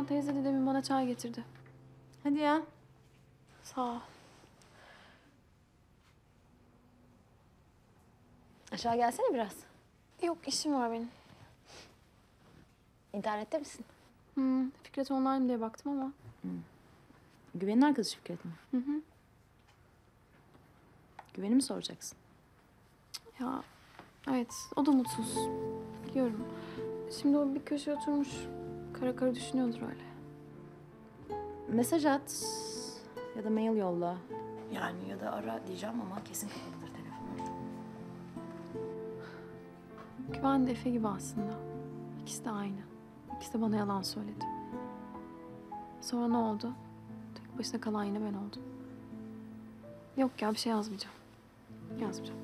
[SPEAKER 5] Şükran teyze de demin bana çay getirdi.
[SPEAKER 20] Hadi ya.
[SPEAKER 5] Sağ ol.
[SPEAKER 20] Aşağı gelsene biraz.
[SPEAKER 5] Yok işim var benim.
[SPEAKER 20] İnternette misin?
[SPEAKER 5] Hmm, Fikret online diye baktım ama.
[SPEAKER 20] Güven'in arkadaşı Fikret mi?
[SPEAKER 5] Hı hı.
[SPEAKER 20] Güven'i mi soracaksın?
[SPEAKER 5] Ya evet o da mutsuz. Biliyorum. Şimdi o bir köşeye oturmuş kara kara düşünüyordur öyle.
[SPEAKER 20] Mesaj at ya da mail yolla. Yani ya da ara diyeceğim ama kesin kapalıdır telefonu.
[SPEAKER 5] Güven de Efe gibi aslında. İkisi de aynı. İkisi de bana yalan söyledi. Sonra ne oldu? Tek başına kalan yine ben oldum. Yok ya bir şey yazmayacağım. Yazmayacağım.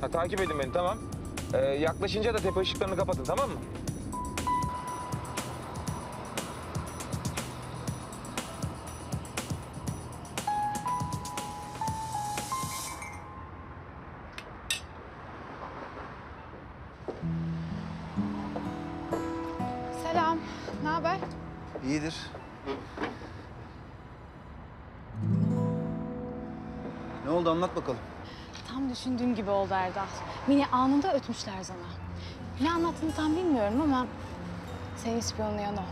[SPEAKER 6] Ha, takip edin beni tamam. Ee, yaklaşınca da tepe ışıklarını kapatın tamam mı?
[SPEAKER 24] Tam düşündüğüm gibi oldu Erdal. Mine anında ötmüşler sana. Ne anlattığını tam bilmiyorum ama seni ispiyonlayan o.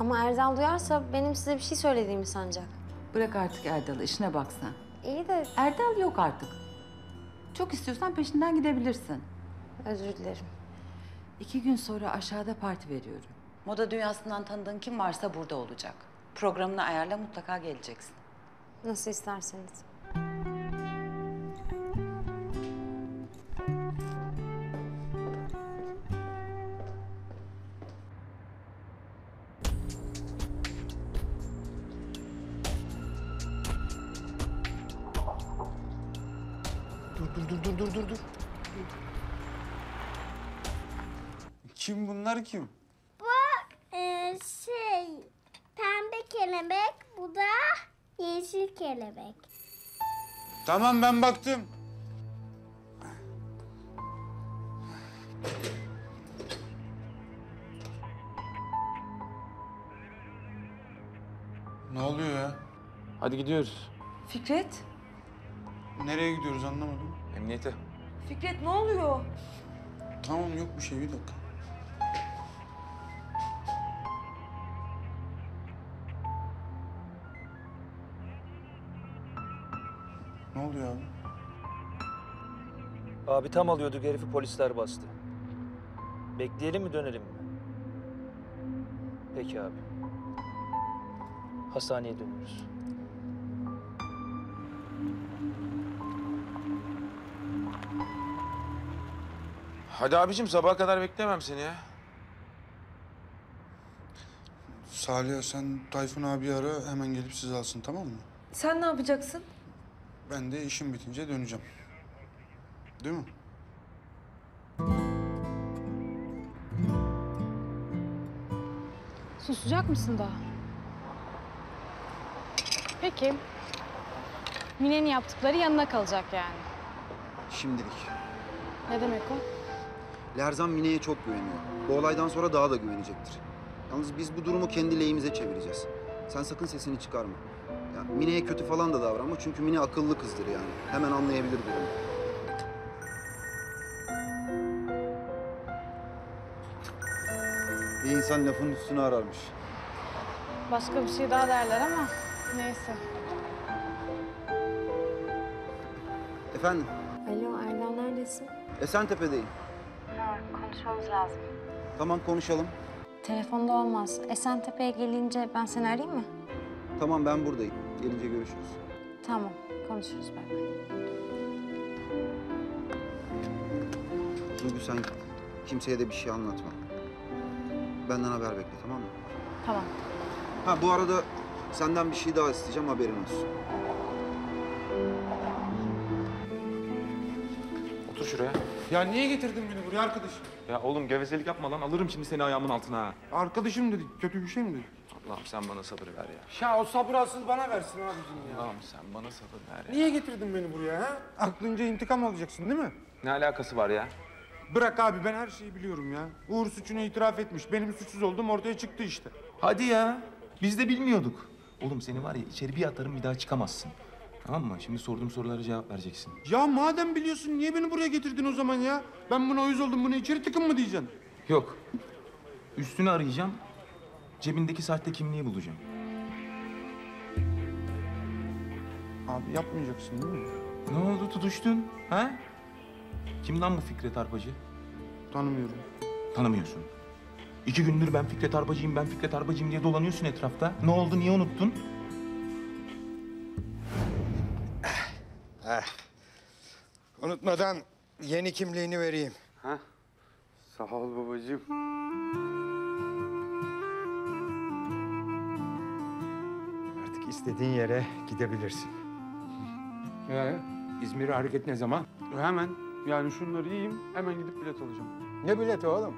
[SPEAKER 15] Ama Erdal duyarsa benim size bir şey söylediğimi sanacak.
[SPEAKER 17] Bırak artık Erdal'ı, işine bak sen.
[SPEAKER 15] İyi de
[SPEAKER 17] Erdal yok artık. Çok istiyorsan peşinden gidebilirsin.
[SPEAKER 15] özür dilerim.
[SPEAKER 17] İki gün sonra aşağıda parti veriyorum. Moda dünyasından tanıdığın kim varsa burada olacak. Programını ayarla mutlaka geleceksin.
[SPEAKER 15] Nasıl isterseniz.
[SPEAKER 2] Dur dur dur dur dur dur dur. Kim bunlar kim?
[SPEAKER 14] Bu e, şey pembe kelebek, bu da yeşil kelebek.
[SPEAKER 2] Tamam ben baktım. Ne oluyor ya?
[SPEAKER 6] Hadi gidiyoruz.
[SPEAKER 17] Fikret,
[SPEAKER 2] Nereye gidiyoruz anlamadım.
[SPEAKER 6] Emniyete.
[SPEAKER 17] Fikret ne oluyor?
[SPEAKER 2] Tamam yok bir şey bir dakika. Oluyor abi?
[SPEAKER 30] Abi tam alıyorduk herifi polisler bastı. Bekleyelim mi dönelim mi? Peki abi. Hastaneye dönüyoruz.
[SPEAKER 6] Hadi abicim sabaha kadar beklemem seni ya.
[SPEAKER 2] Salih sen Tayfun abi ara hemen gelip sizi alsın tamam mı?
[SPEAKER 13] Sen ne yapacaksın?
[SPEAKER 2] Ben de işim bitince döneceğim. Değil mi?
[SPEAKER 24] Susacak mısın daha? Peki. Mine'nin yaptıkları yanına kalacak yani.
[SPEAKER 16] Şimdilik.
[SPEAKER 24] Ne demek o?
[SPEAKER 16] Lerzan Mine'ye çok güveniyor. Bu olaydan sonra daha da güvenecektir. Yalnız biz bu durumu kendi lehimize çevireceğiz. Sen sakın sesini çıkarma. Ya Mine'ye kötü falan da davranma çünkü Mine akıllı kızdır yani. Hemen anlayabilir durumu. Bir insan lafın üstüne ararmış.
[SPEAKER 24] Başka bir şey daha derler ama neyse.
[SPEAKER 16] Efendim,
[SPEAKER 31] Alo Erdal neredesin?
[SPEAKER 16] Esentepe'deyim.
[SPEAKER 15] Ha, konuşmamız lazım.
[SPEAKER 16] Tamam konuşalım.
[SPEAKER 15] Telefonda olmaz. Esentepe'ye gelince ben seni arayayım mı?
[SPEAKER 16] Tamam ben buradayım. Gelince görüşürüz.
[SPEAKER 15] Tamam, konuşuruz bay.
[SPEAKER 16] Duygu sen git. Kimseye de bir şey anlatma. Benden haber bekle tamam mı?
[SPEAKER 24] Tamam.
[SPEAKER 16] Ha bu arada senden bir şey daha isteyeceğim haberin olsun.
[SPEAKER 6] Otur şuraya.
[SPEAKER 2] Ya niye getirdin beni buraya arkadaşım?
[SPEAKER 6] Ya oğlum gevezelik yapma lan. Alırım şimdi seni ayağımın altına ha.
[SPEAKER 2] Arkadaşım dedi. Kötü bir şey mi dedi?
[SPEAKER 6] Allah'ım sen bana sabır ver ya.
[SPEAKER 2] Ya o sabır asıl bana versin abicim ya.
[SPEAKER 6] Allah'ım sen bana sabır ver ya.
[SPEAKER 2] Niye getirdin beni buraya ha? Aklınca intikam alacaksın değil mi?
[SPEAKER 6] Ne alakası var ya?
[SPEAKER 2] Bırak abi ben her şeyi biliyorum ya. Uğur suçunu itiraf etmiş. Benim suçsuz olduğum ortaya çıktı işte.
[SPEAKER 6] Hadi ya. Biz de bilmiyorduk. Oğlum seni var ya içeri bir atarım bir daha çıkamazsın. Tamam mı? Şimdi sorduğum sorulara cevap vereceksin.
[SPEAKER 2] Ya madem biliyorsun niye beni buraya getirdin o zaman ya? Ben buna uyuz oldum bunu içeri tıkın mı diyeceksin?
[SPEAKER 6] Yok. Üstünü arayacağım. Cebindeki sahte kimliği bulacağım.
[SPEAKER 2] Abi yapmayacaksın değil mi?
[SPEAKER 6] Ne oldu tutuştun? Ha? Kim lan bu Fikret Arpacı?
[SPEAKER 2] Tanımıyorum.
[SPEAKER 6] Tanımıyorsun. İki gündür ben Fikret Arpacıyım, ben Fikret Arpacıyım diye dolanıyorsun etrafta. Ne oldu, niye unuttun?
[SPEAKER 3] Heh. Unutmadan yeni kimliğini vereyim.
[SPEAKER 2] Ha? Sağ ol babacığım.
[SPEAKER 3] İstediğin yere gidebilirsin.
[SPEAKER 1] Ee, İzmir'e hareket ne zaman?
[SPEAKER 2] Hemen. Yani şunları yiyeyim hemen gidip bilet alacağım.
[SPEAKER 1] Ne bileti oğlum?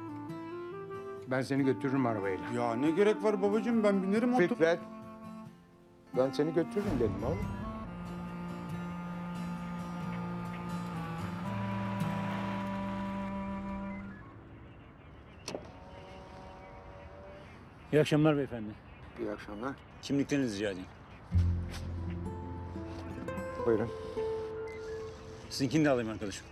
[SPEAKER 1] Ben seni götürürüm arabayla.
[SPEAKER 2] Ya ne gerek var babacığım ben binerim otur.
[SPEAKER 1] Fikret. Ben seni götürürüm dedim oğlum.
[SPEAKER 32] İyi akşamlar beyefendi.
[SPEAKER 1] İyi akşamlar.
[SPEAKER 32] Kimliklerinizi rica edeyim.
[SPEAKER 1] Buyurun.
[SPEAKER 32] Sizinkini de alayım arkadaşım.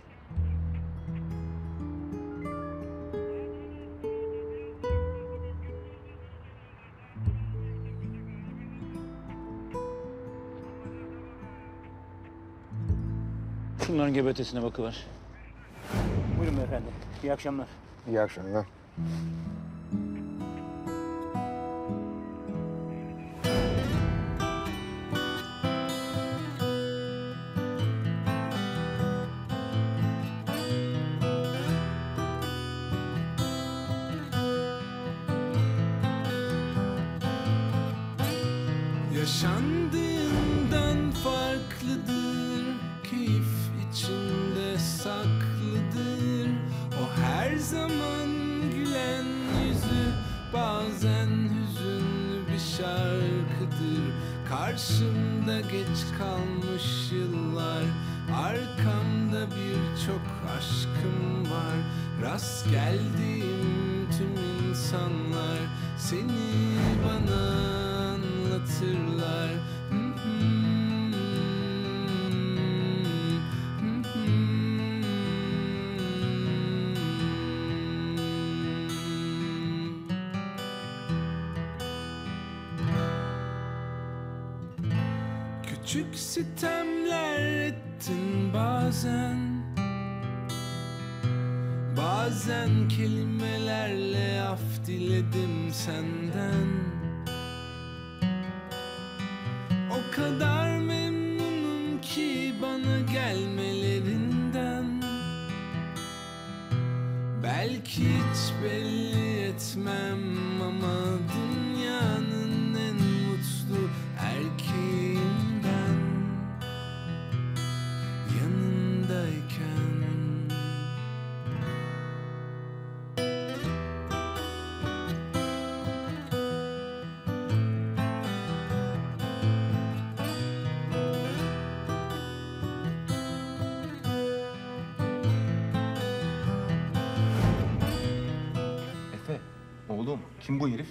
[SPEAKER 32] Şunların GBT'sine bakıver. Buyurun beyefendi. İyi akşamlar.
[SPEAKER 1] İyi akşamlar.
[SPEAKER 33] Küçük sitemler ettin bazen. Bazen kelimelerle af diledim senden
[SPEAKER 6] kim bu herif?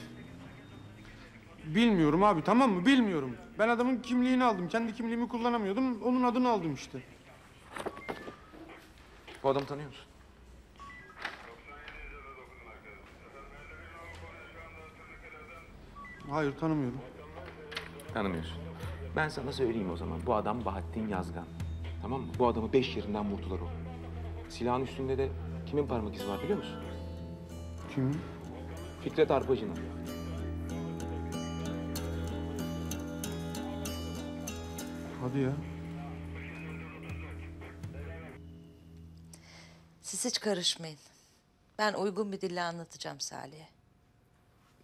[SPEAKER 2] Bilmiyorum abi tamam mı? Bilmiyorum. Ben adamın kimliğini aldım. Kendi kimliğimi kullanamıyordum. Onun adını aldım işte.
[SPEAKER 6] Bu adamı tanıyor musun?
[SPEAKER 2] Hayır tanımıyorum.
[SPEAKER 6] Tanımıyorsun. Ben sana söyleyeyim o zaman. Bu adam Bahattin Yazgan. Tamam mı? Bu adamı beş yerinden vurdular o. Silahın üstünde de kimin parmak izi var biliyor musun?
[SPEAKER 2] Kim?
[SPEAKER 6] Fikret Arpacı'nın.
[SPEAKER 2] Hadi ya.
[SPEAKER 7] Siz hiç karışmayın. Ben uygun bir dille anlatacağım Salih'e.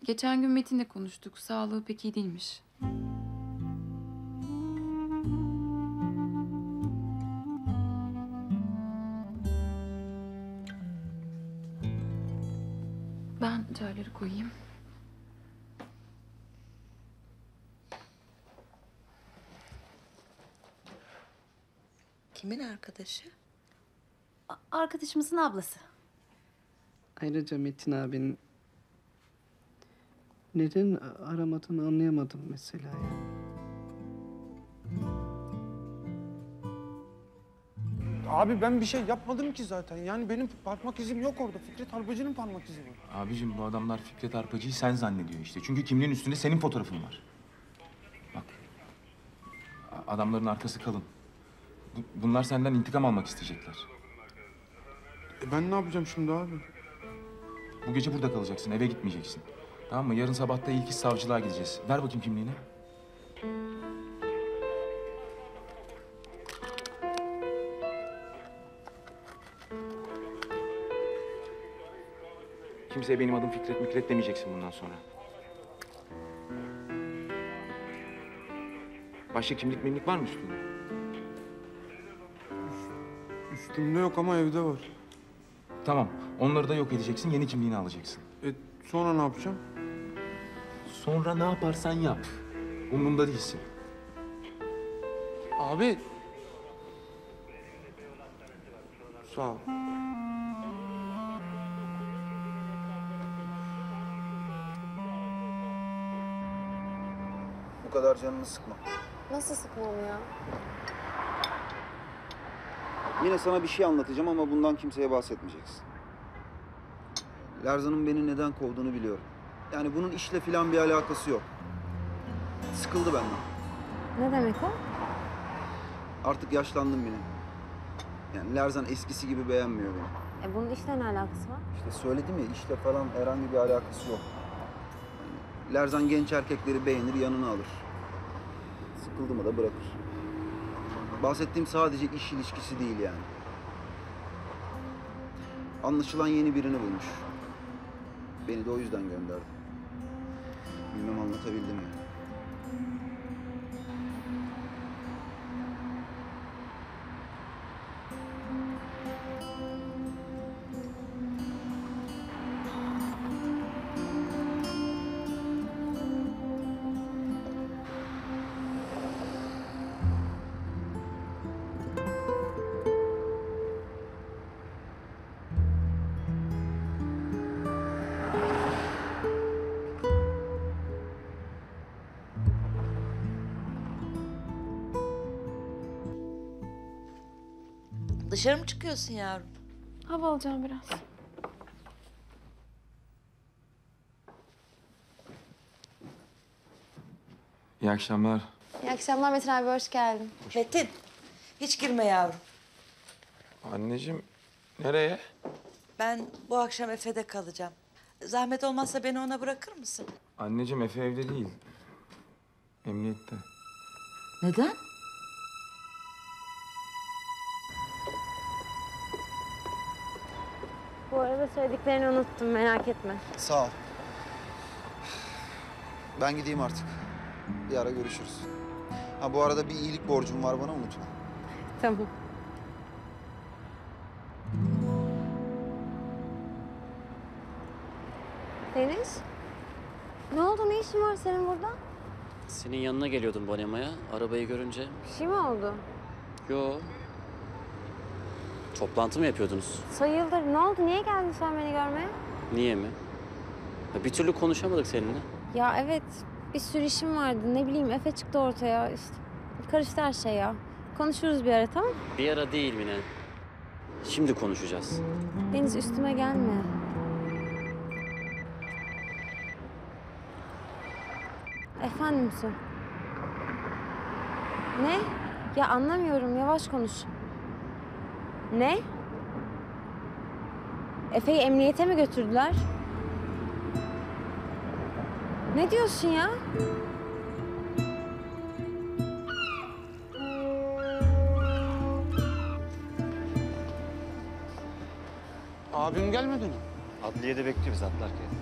[SPEAKER 5] Geçen gün Metin'le konuştuk. Sağlığı pek iyi değilmiş. Koyayım.
[SPEAKER 7] Kimin arkadaşı?
[SPEAKER 20] Arkadaşımızın ablası.
[SPEAKER 34] Ayrıca Metin abinin neden aramadığını anlayamadım mesela ya.
[SPEAKER 2] Abi ben bir şey yapmadım ki zaten. Yani benim parmak izim yok orada. Fikret Arbacı'nın parmak izi var.
[SPEAKER 6] Abicim bu adamlar Fikret Arpacı'yı sen zannediyor işte. Çünkü kimliğin üstünde senin fotoğrafın var. Bak. a- Adamların arkası kalın. Bu- Bunlar senden intikam almak isteyecekler.
[SPEAKER 2] E ben ne yapacağım şimdi abi?
[SPEAKER 6] Bu gece burada kalacaksın, eve gitmeyeceksin. Tamam mı? Yarın sabah da ilk iş savcılığa gideceğiz. Ver bakayım kimliğini. Kimseye benim adım Fikret Mikret demeyeceksin bundan sonra. Başka kimlik mimlik var mı üstünde?
[SPEAKER 2] Üstümde yok ama evde var.
[SPEAKER 6] Tamam. Onları da yok edeceksin, yeni kimliğini alacaksın.
[SPEAKER 2] E sonra ne yapacağım?
[SPEAKER 6] Sonra ne yaparsan yap. Umrumda değilsin.
[SPEAKER 2] Abi. Sağ ol.
[SPEAKER 16] Kadar canını sıkma.
[SPEAKER 29] Nasıl sıkmam ya?
[SPEAKER 16] Yine sana bir şey anlatacağım ama bundan kimseye bahsetmeyeceksin. Lerzan'ın beni neden kovduğunu biliyorum. Yani bunun işle filan bir alakası yok. Sıkıldı benden.
[SPEAKER 15] Ne demek o?
[SPEAKER 16] Artık yaşlandım benim. Yani Lerzan eskisi gibi beğenmiyor beni.
[SPEAKER 15] E bunun işle ne alakası var?
[SPEAKER 16] İşte söyledim ya işle falan herhangi bir alakası yok. Yani Lerzan genç erkekleri beğenir yanına alır. Sıkıldı da bırakır. Bahsettiğim sadece iş ilişkisi değil yani. Anlaşılan yeni birini bulmuş. Beni de o yüzden gönderdi. Bilmem anlatabildim mi?
[SPEAKER 7] Dışarı mı çıkıyorsun yavrum?
[SPEAKER 5] Hava alacağım biraz.
[SPEAKER 6] İyi akşamlar.
[SPEAKER 29] İyi akşamlar Metin abi, hoş geldin.
[SPEAKER 7] Metin, hiç girme yavrum.
[SPEAKER 6] Anneciğim, nereye?
[SPEAKER 7] Ben bu akşam Efe'de kalacağım. Zahmet olmazsa beni ona bırakır mısın?
[SPEAKER 6] Anneciğim Efe evde değil. Emniyette.
[SPEAKER 7] Neden?
[SPEAKER 15] Söylediklerini unuttum merak etme.
[SPEAKER 16] Sağ ol. Ben gideyim artık. Bir ara görüşürüz. Ha bu arada bir iyilik borcum var bana unutma.
[SPEAKER 15] Tamam. Deniz? Ne oldu? Ne işin var senin burada?
[SPEAKER 18] Senin yanına geliyordum Bonema'ya. Arabayı görünce.
[SPEAKER 15] Bir şey mi oldu?
[SPEAKER 18] Yo. Toplantı mı yapıyordunuz?
[SPEAKER 15] Sayıldır. Ne oldu? Niye geldin sen beni görmeye?
[SPEAKER 18] Niye mi? Ya bir türlü konuşamadık seninle.
[SPEAKER 15] Ya evet bir sürü işim vardı. Ne bileyim Efe çıktı ortaya. İşte karıştı her şey ya. Konuşuruz bir ara tamam
[SPEAKER 18] Bir ara değil Mine. Şimdi konuşacağız.
[SPEAKER 15] Deniz üstüme gelme. Efendim Su. Ne? Ya anlamıyorum. Yavaş konuş. Ne? Efe'yi emniyete mi götürdüler? Ne diyorsun ya?
[SPEAKER 2] Abim gelmedi mi?
[SPEAKER 35] Adliyede bekliyor biz atlarken.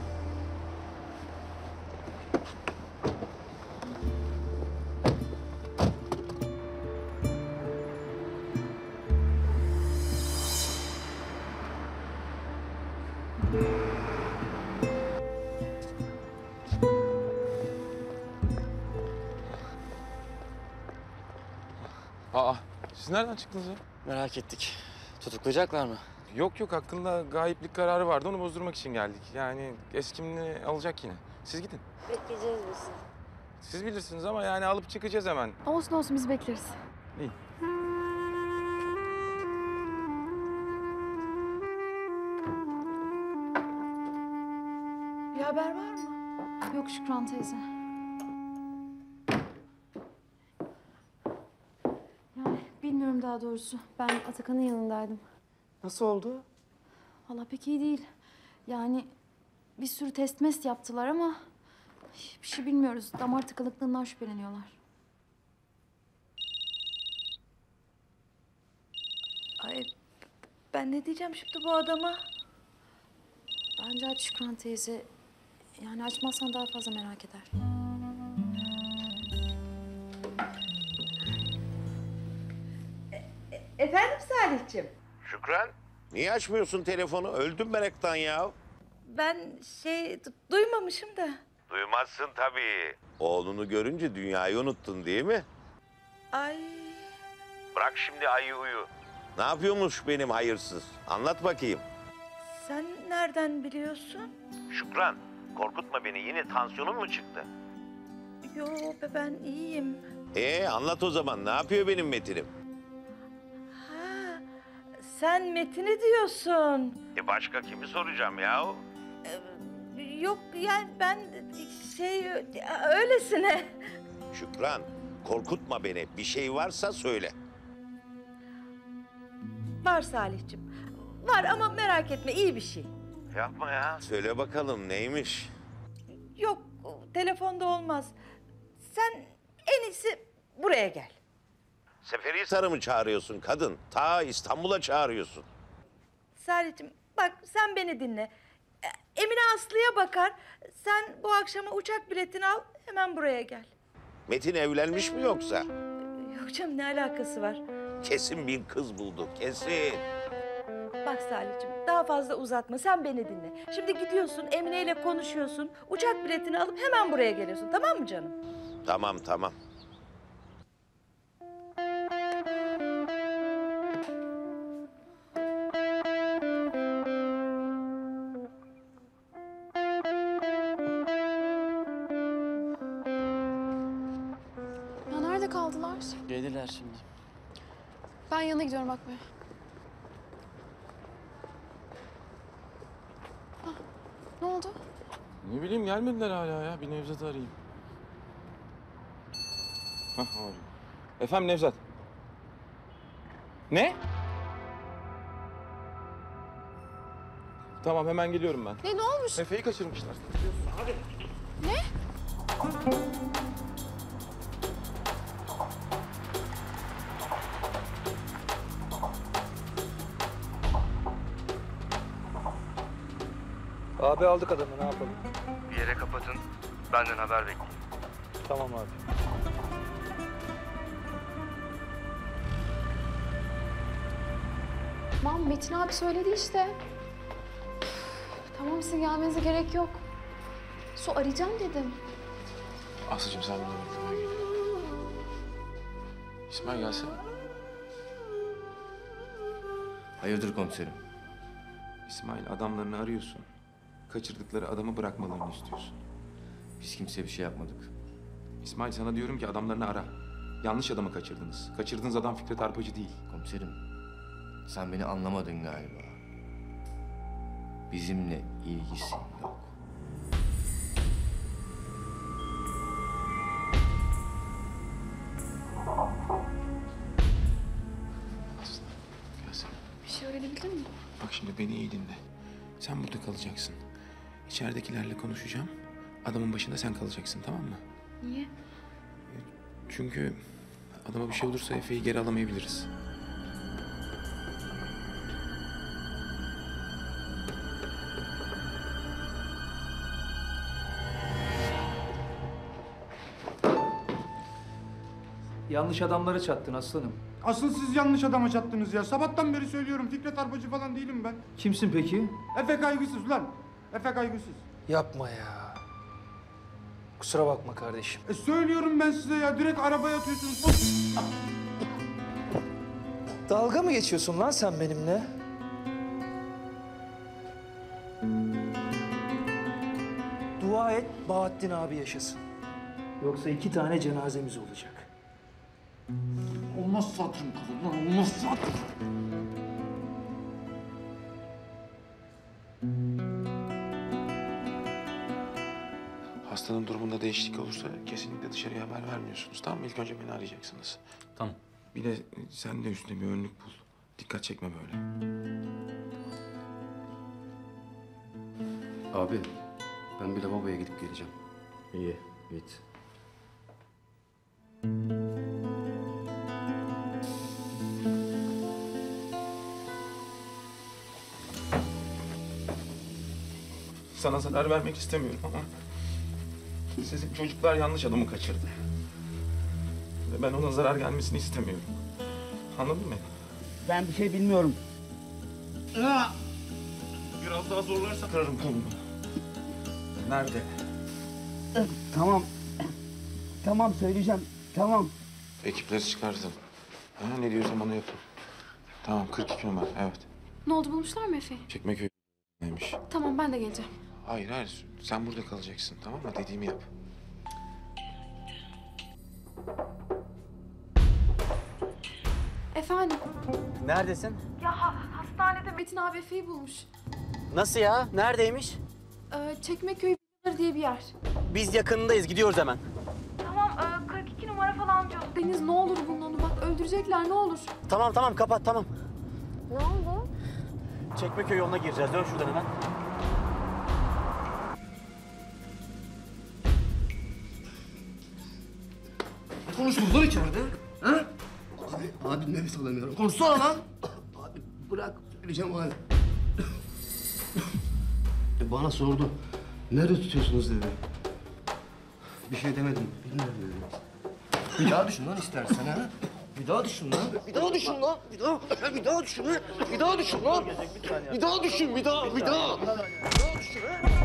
[SPEAKER 6] Siz nereden çıktınız ya?
[SPEAKER 18] Merak ettik. Tutuklayacaklar mı?
[SPEAKER 6] Yok yok hakkında gayiplik kararı vardı onu bozdurmak için geldik. Yani eskimini alacak yine. Siz gidin.
[SPEAKER 15] Bekleyeceğiz biz.
[SPEAKER 6] Siz bilirsiniz ama yani alıp çıkacağız hemen.
[SPEAKER 24] Olsun olsun biz bekleriz.
[SPEAKER 6] İyi.
[SPEAKER 24] Bir haber var mı? Yok Şükran teyze.
[SPEAKER 20] Daha doğrusu. Ben Atakan'ın yanındaydım.
[SPEAKER 34] Nasıl oldu?
[SPEAKER 20] Valla pek iyi değil. Yani bir sürü test mest yaptılar ama bir şey bilmiyoruz. Damar tıkanıklığından şüpheleniyorlar.
[SPEAKER 7] Ay ben ne diyeceğim şimdi bu adama?
[SPEAKER 20] Bence aç Şükran teyze. Yani açmazsan daha fazla merak eder.
[SPEAKER 7] Efendim Salihciğim?
[SPEAKER 36] Şükran, niye açmıyorsun telefonu? Öldüm meraktan ya.
[SPEAKER 7] Ben şey du- duymamışım da.
[SPEAKER 36] Duymazsın tabii. Oğlunu görünce dünyayı unuttun değil mi?
[SPEAKER 7] Ay
[SPEAKER 36] Bırak şimdi ayı uyu. Ne yapıyormuş benim hayırsız? Anlat bakayım.
[SPEAKER 7] sen nereden biliyorsun?
[SPEAKER 36] Şükran, korkutma beni. Yine tansiyonun mu çıktı?
[SPEAKER 7] Yo be ben iyiyim.
[SPEAKER 36] Ee, anlat o zaman. Ne yapıyor benim Metin'im?
[SPEAKER 7] Sen Metin'i diyorsun.
[SPEAKER 36] E başka kimi soracağım ya?
[SPEAKER 7] Yok yani ben şey öylesine.
[SPEAKER 36] Şükran, korkutma beni. Bir şey varsa söyle.
[SPEAKER 7] Var Salihciğim. Var ama merak etme iyi bir şey.
[SPEAKER 36] Yapma ya. Söyle bakalım neymiş?
[SPEAKER 7] Yok telefonda olmaz. Sen en iyisi buraya gel.
[SPEAKER 36] Seferihisar'ı mı çağırıyorsun kadın? Ta İstanbul'a çağırıyorsun.
[SPEAKER 7] Salihciğim bak sen beni dinle. E, Emine Aslı'ya bakar. Sen bu akşama uçak biletini al hemen buraya gel.
[SPEAKER 36] Metin evlenmiş mi yoksa?
[SPEAKER 7] Yok canım ne alakası var?
[SPEAKER 36] Kesin bir kız buldu, kesin.
[SPEAKER 7] Bak Salihciğim daha fazla uzatma sen beni dinle. Şimdi gidiyorsun Emine ile konuşuyorsun. Uçak biletini alıp hemen buraya geliyorsun tamam mı canım?
[SPEAKER 36] Tamam, tamam.
[SPEAKER 24] Yanına gidiyorum bakmaya. Hah, Ne oldu?
[SPEAKER 6] Ne bileyim gelmediler hala ya. Bir Nevzat'ı arayayım. Hah arıyor. Efendim Nevzat. Ne? Tamam hemen geliyorum ben.
[SPEAKER 24] Ne ne olmuş?
[SPEAKER 6] Efe'yi kaçırmışlar. Hadi.
[SPEAKER 24] Ne?
[SPEAKER 32] Abi aldık adamı ne yapalım?
[SPEAKER 37] Bir yere kapatın. Benden haber bekleyin.
[SPEAKER 32] Tamam abi.
[SPEAKER 24] Tamam Metin abi söyledi işte. Üf, Tamam sizin gelmenize gerek yok. Su arayacağım dedim.
[SPEAKER 6] Aslıcığım sen burada bekle ben geliyorum. İsmail gelsene.
[SPEAKER 38] Hayırdır komiserim?
[SPEAKER 6] İsmail adamlarını arıyorsun. Kaçırdıkları adamı bırakmalarını istiyorsun.
[SPEAKER 39] Biz kimseye bir şey yapmadık.
[SPEAKER 6] İsmail sana diyorum ki adamlarını ara. Yanlış adamı kaçırdınız. Kaçırdığınız adam Fikret Arpacı değil.
[SPEAKER 39] Komiserim, sen beni anlamadın galiba. Bizimle ilgisi yok.
[SPEAKER 5] Bir şey öğrenebildin mi?
[SPEAKER 6] Bak şimdi beni iyi dinle. Sen burada kalacaksın. İçeridekilerle konuşacağım. Adamın başında sen kalacaksın tamam mı?
[SPEAKER 5] Niye?
[SPEAKER 6] Çünkü adama bir şey olursa Efe'yi geri alamayabiliriz.
[SPEAKER 30] Yanlış adamlara çattın aslanım.
[SPEAKER 2] Asıl siz yanlış adama çattınız ya. Sabahtan beri söylüyorum Fikret Arpacı falan değilim ben.
[SPEAKER 30] Kimsin peki?
[SPEAKER 2] Efe kaygısız lan. Efe kaygısız.
[SPEAKER 30] Yapma ya. Kusura bakma kardeşim.
[SPEAKER 2] E söylüyorum ben size ya. Direkt arabaya atıyorsunuz.
[SPEAKER 30] Dalga mı geçiyorsun lan sen benimle? Dua et Bahattin abi yaşasın. Yoksa iki tane cenazemiz olacak.
[SPEAKER 2] Olmaz satırım kafadan. Olmaz satırım.
[SPEAKER 6] Hastanın durumunda değişiklik olursa kesinlikle dışarıya haber vermiyorsunuz. Tamam mı? İlk önce beni arayacaksınız.
[SPEAKER 18] Tamam.
[SPEAKER 6] Bir de sen de üstüne bir önlük bul. Dikkat çekme böyle.
[SPEAKER 39] Abi, ben bir lavaboya gidip geleceğim. İyi, git.
[SPEAKER 6] Sana zarar vermek istemiyorum ama... Sizin çocuklar yanlış adamı kaçırdı. Ve ben ona zarar gelmesini istemiyorum. Anladın mı?
[SPEAKER 32] Ben bir şey bilmiyorum.
[SPEAKER 6] Biraz daha zorlarsa kırarım kolunu. Nerede?
[SPEAKER 32] Tamam. Tamam söyleyeceğim. Tamam.
[SPEAKER 6] Ekipleri çıkartın. Ha, ne diyorsam onu yapın. Tamam 42 numara evet.
[SPEAKER 5] Ne oldu bulmuşlar mı Efe'yi?
[SPEAKER 6] Çekmeköy'deymiş.
[SPEAKER 5] Tamam ben de geleceğim.
[SPEAKER 6] Hayır hayır sen burada kalacaksın tamam mı? Dediğimi yap.
[SPEAKER 5] Efendim?
[SPEAKER 18] Neredesin?
[SPEAKER 5] Ya hastanede Metin abi Efe'yi bulmuş.
[SPEAKER 18] Nasıl ya? Neredeymiş?
[SPEAKER 5] Ee, Çekmeköy diye bir yer.
[SPEAKER 18] Biz yakınındayız. Gidiyoruz hemen.
[SPEAKER 5] Tamam, e, 42 numara falan diyor. Deniz ne olur bulun onu bak öldürecekler ne olur.
[SPEAKER 18] Tamam tamam kapat tamam.
[SPEAKER 5] Ne oldu?
[SPEAKER 18] Çekmeköy yoluna gireceğiz. Dön şuradan hemen.
[SPEAKER 32] Konuştunuz lan içeride. Ha? Abi, abi nefes alamıyorum. Konuşsana lan. Abi bırak söyleyeceğim hadi. E, Bana sordu. Nerede tutuyorsunuz dedi. Bir şey demedim. Bilmiyorum dedi. Bir daha düşün lan istersen ha. Bir daha düşün lan. Bir daha düşün lan. Bir daha. Bir daha düşün lan. Bir daha düşün lan. Bir daha düşün. Bir daha. Bir daha. Bir daha düşün ha.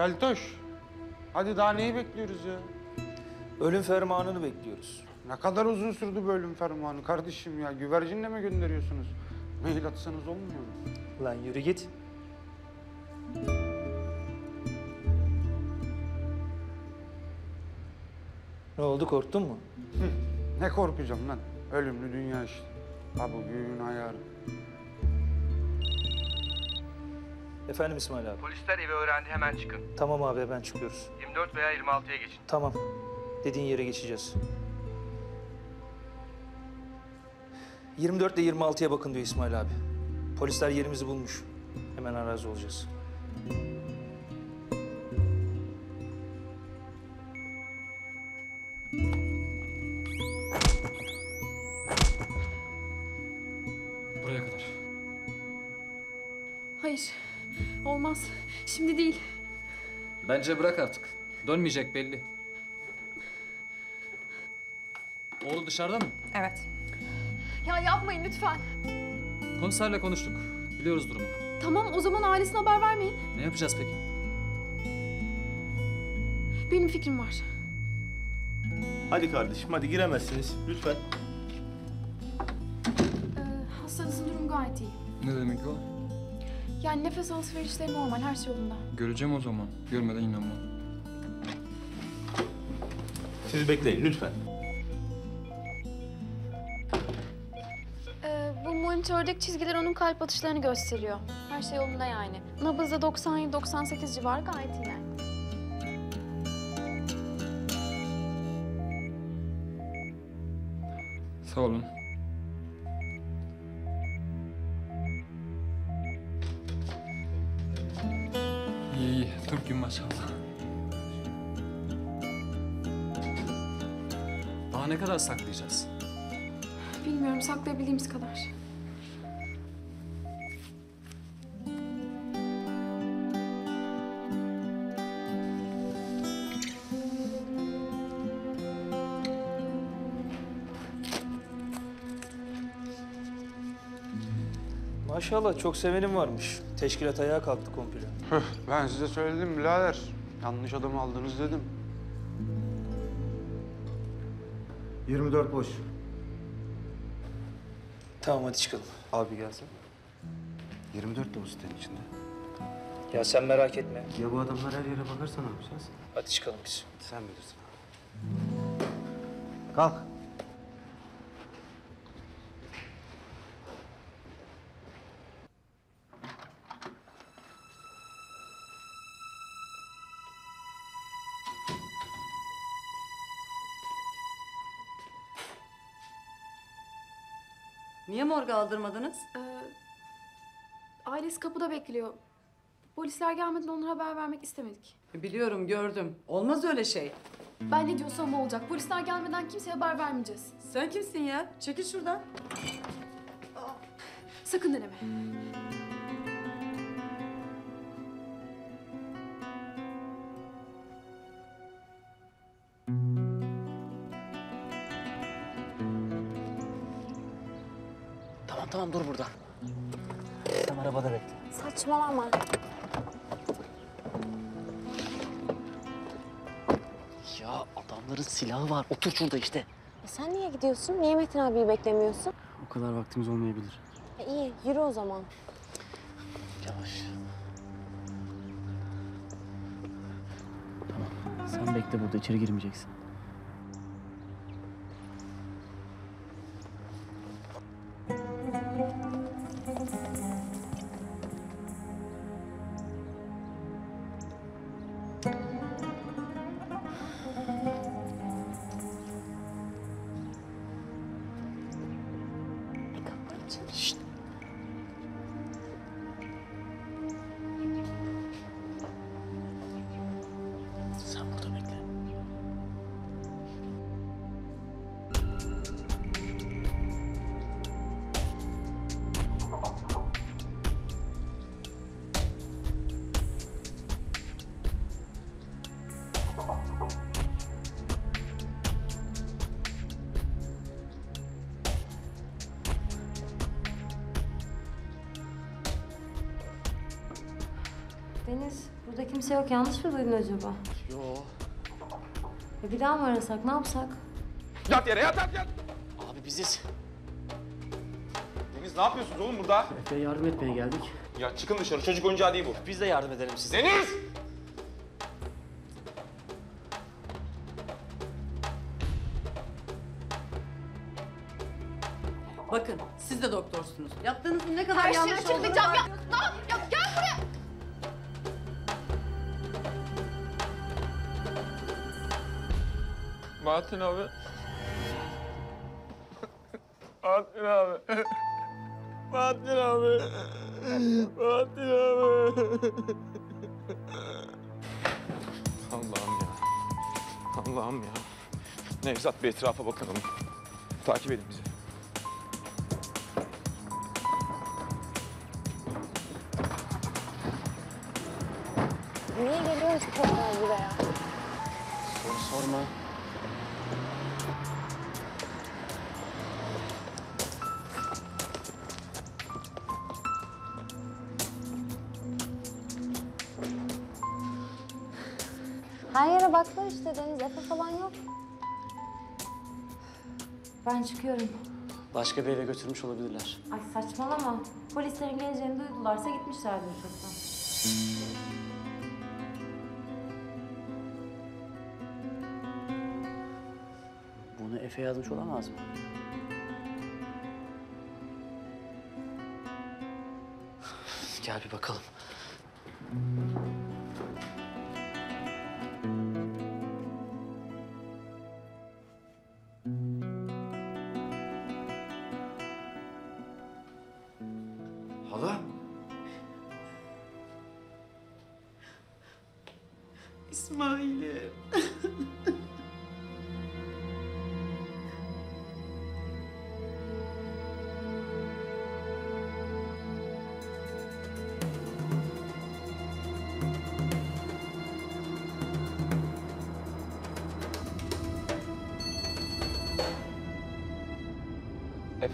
[SPEAKER 2] Keltoş. Hadi daha neyi bekliyoruz ya?
[SPEAKER 30] Ölüm fermanını bekliyoruz.
[SPEAKER 2] Ne kadar uzun sürdü bu ölüm fermanı kardeşim ya. Güvercinle mi gönderiyorsunuz? Mail atsanız olmuyor mu?
[SPEAKER 30] Lan yürü git. Ne oldu korktun mu?
[SPEAKER 2] Ne korkacağım lan? Ölümlü dünya işte. Ha bugün ayarı.
[SPEAKER 30] Efendim İsmail abi.
[SPEAKER 37] Polisler evi öğrendi hemen çıkın.
[SPEAKER 30] Tamam abi hemen çıkıyoruz.
[SPEAKER 37] 24 veya 26'ya geçin.
[SPEAKER 30] Tamam. Dediğin yere geçeceğiz. 24 ile 26'ya bakın diyor İsmail abi. Polisler yerimizi bulmuş. Hemen arazi olacağız.
[SPEAKER 40] Bence bırak artık. Dönmeyecek belli. Oğlu dışarıda mı?
[SPEAKER 5] Evet. Ya yapmayın lütfen.
[SPEAKER 40] Komiserle konuştuk. Biliyoruz durumu.
[SPEAKER 5] Tamam o zaman ailesine haber vermeyin.
[SPEAKER 40] Ne yapacağız peki?
[SPEAKER 5] Benim fikrim var.
[SPEAKER 36] Hadi kardeşim hadi giremezsiniz lütfen.
[SPEAKER 5] Ee, hastanızın durumu gayet iyi.
[SPEAKER 40] Ne demek o?
[SPEAKER 5] Yani nefes alışverişleri normal, her şey yolunda.
[SPEAKER 40] Göreceğim o zaman. Görmeden inanmam.
[SPEAKER 36] Siz bekleyin lütfen.
[SPEAKER 5] Ee, bu monitördeki çizgiler onun kalp atışlarını gösteriyor. Her şey yolunda yani. Nabızda 97-98 civarı gayet iyi yani.
[SPEAKER 40] Sağ olun. Türk'üm maşallah. Daha ne kadar saklayacağız?
[SPEAKER 5] Bilmiyorum, saklayabildiğimiz kadar.
[SPEAKER 30] Maşallah çok sevenim varmış. Teşkilat ayağa kalktı komple.
[SPEAKER 2] Hıh, ben size söyledim birader. Yanlış adam aldınız dedim.
[SPEAKER 32] 24 boş.
[SPEAKER 30] Tamam hadi çıkalım.
[SPEAKER 32] Abi gelsin. 24 de bu sitenin içinde.
[SPEAKER 30] Ya sen merak etme.
[SPEAKER 32] Ya bu adamlar her yere bakarsa ne yapacağız?
[SPEAKER 30] Hadi çıkalım biz.
[SPEAKER 32] Sen bilirsin. Kalk.
[SPEAKER 7] Niye morga aldırmadınız?
[SPEAKER 5] Ee, ailesi kapıda bekliyor. Polisler gelmeden onlara haber vermek istemedik.
[SPEAKER 7] Biliyorum gördüm. Olmaz öyle şey.
[SPEAKER 5] Ben ne diyorsam o olacak. Polisler gelmeden kimseye haber vermeyeceğiz.
[SPEAKER 7] Sen kimsin ya? Çekil şuradan.
[SPEAKER 5] Sakın deneme.
[SPEAKER 15] Saçmalama.
[SPEAKER 18] Ya adamların silahı var. Otur şurada işte.
[SPEAKER 15] E sen niye gidiyorsun? Niye Metin abiyi beklemiyorsun?
[SPEAKER 40] O kadar vaktimiz olmayabilir.
[SPEAKER 15] E iyi, yürü o zaman.
[SPEAKER 18] Yavaş. Tamam. Sen bekle burada. içeri girmeyeceksin.
[SPEAKER 15] Yanlış mı duydun acaba?
[SPEAKER 18] Yo.
[SPEAKER 15] E bir daha mı arasak, ne yapsak?
[SPEAKER 6] Yat yere yat yat yat.
[SPEAKER 18] Abi biziz.
[SPEAKER 6] Deniz ne yapıyorsunuz oğlum burada?
[SPEAKER 18] Efe'ye yardım etmeye geldik.
[SPEAKER 6] Ya çıkın dışarı çocuk oyuncağı değil bu.
[SPEAKER 18] Biz de yardım edelim size.
[SPEAKER 6] Deniz!
[SPEAKER 7] Bakın siz de doktorsunuz. Yaptığınızın ne kadar
[SPEAKER 5] Her şeyi
[SPEAKER 7] yanlış olduğunu
[SPEAKER 5] açıklayacağım. Ya, ne yap? Ya, gel buraya.
[SPEAKER 6] Bahattin abi. Bahattin abi. Bahattin abi. Bahattin abi. Allah'ım ya. Allah'ım ya. Nevzat bir etrafa bakalım. Takip edin bizi.
[SPEAKER 15] Niye geliyoruz tekrar buraya?
[SPEAKER 18] Soru sorma.
[SPEAKER 15] Ben çıkıyorum.
[SPEAKER 18] Başka bir eve götürmüş olabilirler.
[SPEAKER 15] Ay saçmalama. Polislerin geleceğini duydularsa gitmişlerdir çoktan.
[SPEAKER 18] Bunu Efe yazmış olamaz mı? Gel bir bakalım.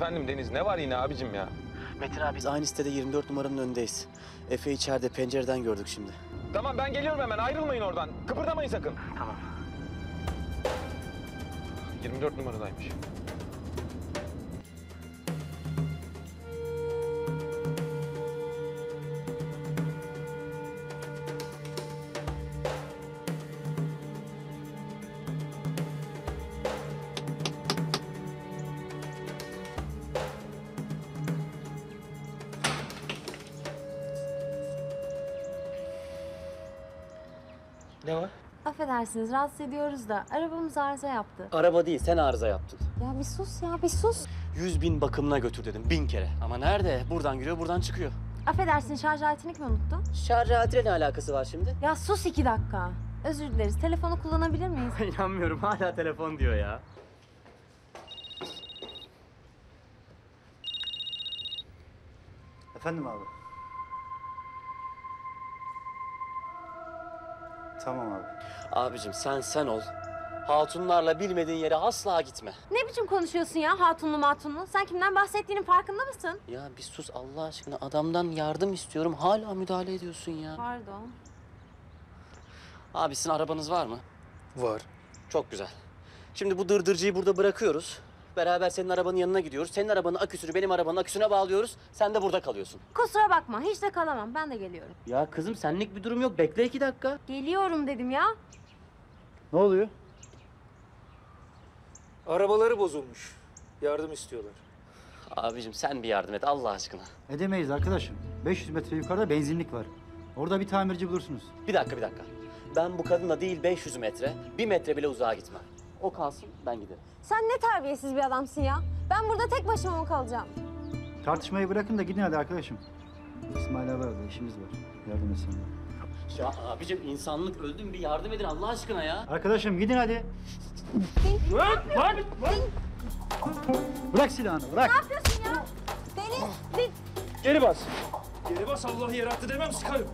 [SPEAKER 6] Efendim Deniz ne var yine abicim ya?
[SPEAKER 18] Metin abi biz aynı sitede 24 numaranın önündeyiz. Efe içeride pencereden gördük şimdi.
[SPEAKER 6] Tamam ben geliyorum hemen ayrılmayın oradan. Kıpırdamayın sakın.
[SPEAKER 18] Tamam.
[SPEAKER 6] 24 numaradaymış.
[SPEAKER 15] Affedersiniz rahatsız ediyoruz da arabamız arıza yaptı.
[SPEAKER 18] Araba değil sen arıza yaptın.
[SPEAKER 15] Ya bir sus ya bir sus.
[SPEAKER 18] Yüz bin bakımına götür dedim bin kere. Ama nerede? Buradan giriyor buradan çıkıyor.
[SPEAKER 15] Affedersin şarj aletini mi unuttun?
[SPEAKER 18] Şarj aletiyle ne alakası var şimdi?
[SPEAKER 15] Ya sus iki dakika. Özür dileriz. Telefonu kullanabilir miyiz? (laughs)
[SPEAKER 18] İnanmıyorum hala telefon diyor ya.
[SPEAKER 41] Efendim abi? Tamam abi.
[SPEAKER 18] Abicim sen sen ol. Hatunlarla bilmediğin yere asla gitme.
[SPEAKER 15] Ne biçim konuşuyorsun ya hatunlu matunlu? Sen kimden bahsettiğinin farkında mısın?
[SPEAKER 18] Ya bir sus Allah aşkına. Adamdan yardım istiyorum. Hala müdahale ediyorsun ya.
[SPEAKER 15] Pardon.
[SPEAKER 18] Abi sizin arabanız var mı?
[SPEAKER 30] Var.
[SPEAKER 18] Çok güzel. Şimdi bu dırdırcıyı burada bırakıyoruz. Beraber senin arabanın yanına gidiyoruz. Senin arabanın aküsünü benim arabanın aküsüne bağlıyoruz. Sen de burada kalıyorsun.
[SPEAKER 15] Kusura bakma hiç de kalamam. Ben de geliyorum.
[SPEAKER 18] Ya kızım senlik bir durum yok. Bekle iki dakika.
[SPEAKER 15] Geliyorum dedim ya.
[SPEAKER 18] Ne oluyor?
[SPEAKER 30] Arabaları bozulmuş. Yardım istiyorlar.
[SPEAKER 18] Abicim sen bir yardım et Allah aşkına.
[SPEAKER 12] Edemeyiz arkadaşım. 500 metre yukarıda benzinlik var. Orada bir tamirci bulursunuz.
[SPEAKER 18] Bir dakika bir dakika. Ben bu kadınla değil 500 metre, bir metre bile uzağa gitmem. O kalsın ben giderim.
[SPEAKER 5] Sen ne terbiyesiz bir adamsın ya. Ben burada tek başıma mı kalacağım?
[SPEAKER 12] Tartışmayı bırakın da gidin hadi arkadaşım. İsmail abi arada işimiz var. Yardım etsin.
[SPEAKER 18] Ya abicim insanlık öldüm bir yardım edin Allah aşkına ya.
[SPEAKER 12] Arkadaşım gidin hadi. Bırak silahını bırak.
[SPEAKER 5] Ne yapıyorsun ya? Deniz, Deniz.
[SPEAKER 30] Geri bas. Geri bas Allah yarattı demem sıkarım.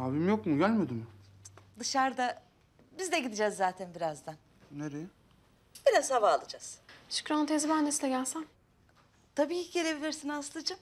[SPEAKER 2] Abim yok mu? Gelmedi mi?
[SPEAKER 7] Dışarıda biz de gideceğiz zaten birazdan.
[SPEAKER 2] Nereye?
[SPEAKER 7] Biraz hava alacağız.
[SPEAKER 5] Şükran teyze ben de size gelsem.
[SPEAKER 7] Tabii ki gelebilirsin Aslı'cığım.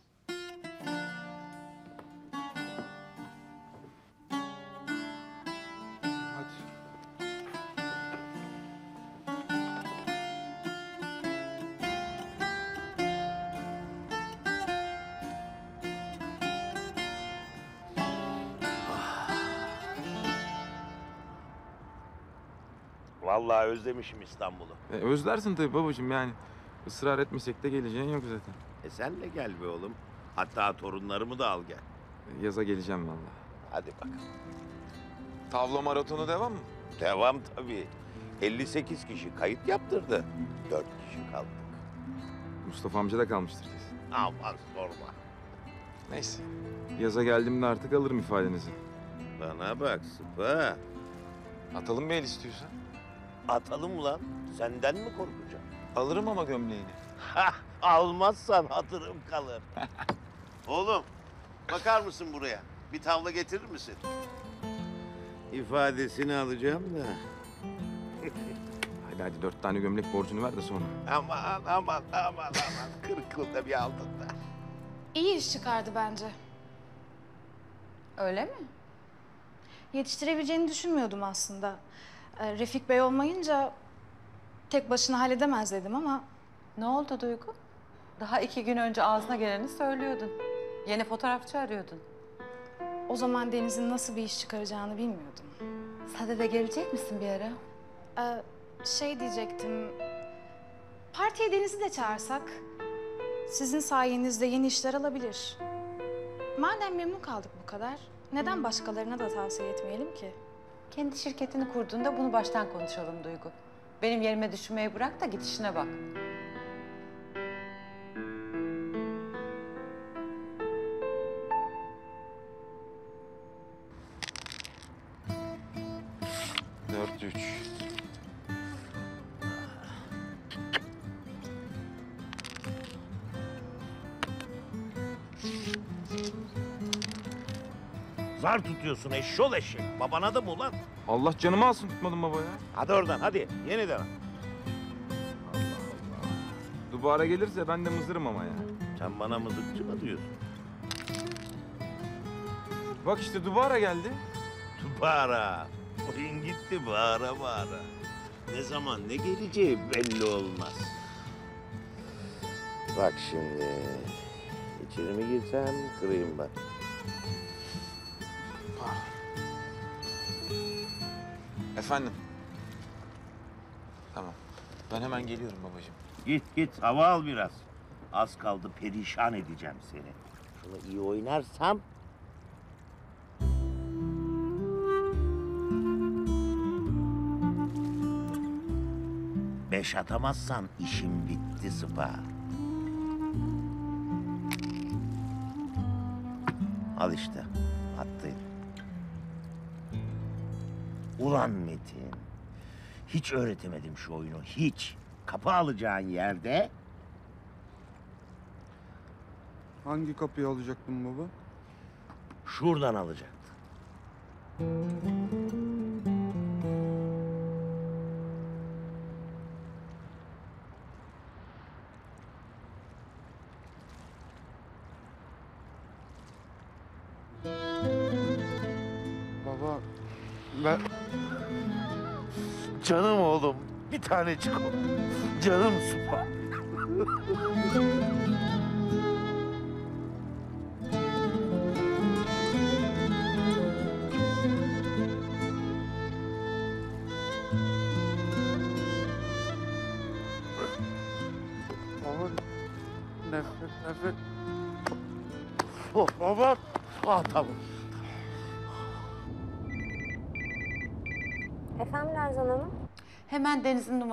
[SPEAKER 36] Vallahi özlemişim İstanbul'u.
[SPEAKER 6] E, özlersin tabii babacığım yani. Israr etmesek de geleceğin yok zaten.
[SPEAKER 36] E sen de gel be oğlum. Hatta torunlarımı da al gel.
[SPEAKER 6] E, Yaza geleceğim vallahi.
[SPEAKER 36] Hadi bakalım.
[SPEAKER 6] Tavla maratonu devam mı?
[SPEAKER 36] Devam tabii. 58 kişi kayıt yaptırdı. 4 kişi kaldık.
[SPEAKER 6] Mustafa amca da kalmıştır kesin.
[SPEAKER 36] Aman sorma.
[SPEAKER 6] Neyse. Yaza geldiğimde artık alırım ifadenizi.
[SPEAKER 36] Bana bak Sıpa.
[SPEAKER 6] Atalım bir el istiyorsan.
[SPEAKER 36] Atalım ulan. Senden mi korkacağım?
[SPEAKER 6] Alırım ama gömleğini.
[SPEAKER 36] Hah, almazsan hatırım kalır. (laughs) Oğlum, bakar mısın buraya? Bir tavla getirir misin? İfadesini alacağım da. (laughs)
[SPEAKER 6] Hadi hadi dört tane gömlek borcunu ver de sonra.
[SPEAKER 36] Aman aman aman aman. Kırk yılda bir aldın da.
[SPEAKER 24] İyi iş çıkardı bence.
[SPEAKER 17] Öyle mi?
[SPEAKER 24] Yetiştirebileceğini düşünmüyordum aslında. Ee, Refik Bey olmayınca tek başına halledemez dedim ama...
[SPEAKER 17] Ne oldu Duygu? Daha iki gün önce ağzına geleni söylüyordun. Yeni fotoğrafçı arıyordun.
[SPEAKER 24] O zaman Deniz'in nasıl bir iş çıkaracağını bilmiyordum.
[SPEAKER 17] Sadede gelecek misin bir ara?
[SPEAKER 24] Ee, şey diyecektim... Partiye Deniz'i de çağırsak... Sizin sayenizde yeni işler alabilir. Madem memnun kaldık bu kadar, neden başkalarına da tavsiye etmeyelim ki?
[SPEAKER 17] Kendi şirketini kurduğunda bunu baştan konuşalım Duygu. Benim yerime düşünmeyi bırak da git işine bak.
[SPEAKER 6] Dört üç.
[SPEAKER 36] Zar tutuyorsun eşşol eşek. Babana da mı ulan?
[SPEAKER 6] Allah canımı alsın tutmadım baba ya.
[SPEAKER 36] Hadi oradan hadi. Yeniden.
[SPEAKER 6] Dubara gelirse ben de mızırım ama ya.
[SPEAKER 36] Sen bana mızıkçı mı diyorsun?
[SPEAKER 6] Bak işte Dubara geldi.
[SPEAKER 36] Bağıra. Oyun gitti bağıra bağıra. Ne zaman ne geleceği belli olmaz. Bak şimdi. İçeri mi girsem kırayım bak.
[SPEAKER 6] Ben hemen geliyorum babacığım.
[SPEAKER 36] Git git hava al biraz. Az kaldı perişan edeceğim seni. Şunu iyi oynarsam Beş atamazsan işim bitti Sıpa. Al işte, attın. Ulan Metin, hiç öğretemedim şu oyunu, hiç. Kapı alacağın yerde
[SPEAKER 2] Hangi kapıyı alacaktın baba?
[SPEAKER 36] şuradan alacaktın. Tanecik o. Canım Sıpa.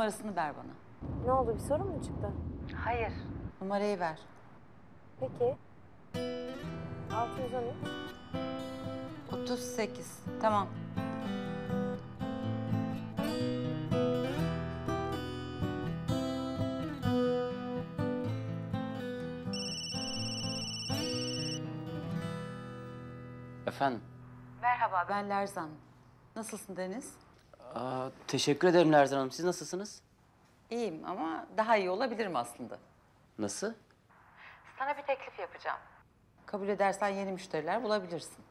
[SPEAKER 17] Numarasını ver bana.
[SPEAKER 15] Ne oldu bir sorun mu çıktı?
[SPEAKER 17] Hayır. Numarayı ver.
[SPEAKER 15] Peki. 613.
[SPEAKER 17] 38. Tamam.
[SPEAKER 18] Efendim?
[SPEAKER 17] Merhaba ben Lerzan. Nasılsın Deniz?
[SPEAKER 18] Aa, teşekkür ederim Lerzan Hanım. Siz nasılsınız?
[SPEAKER 17] İyiyim ama daha iyi olabilirim aslında.
[SPEAKER 18] Nasıl?
[SPEAKER 17] Sana bir teklif yapacağım. Kabul edersen yeni müşteriler bulabilirsin.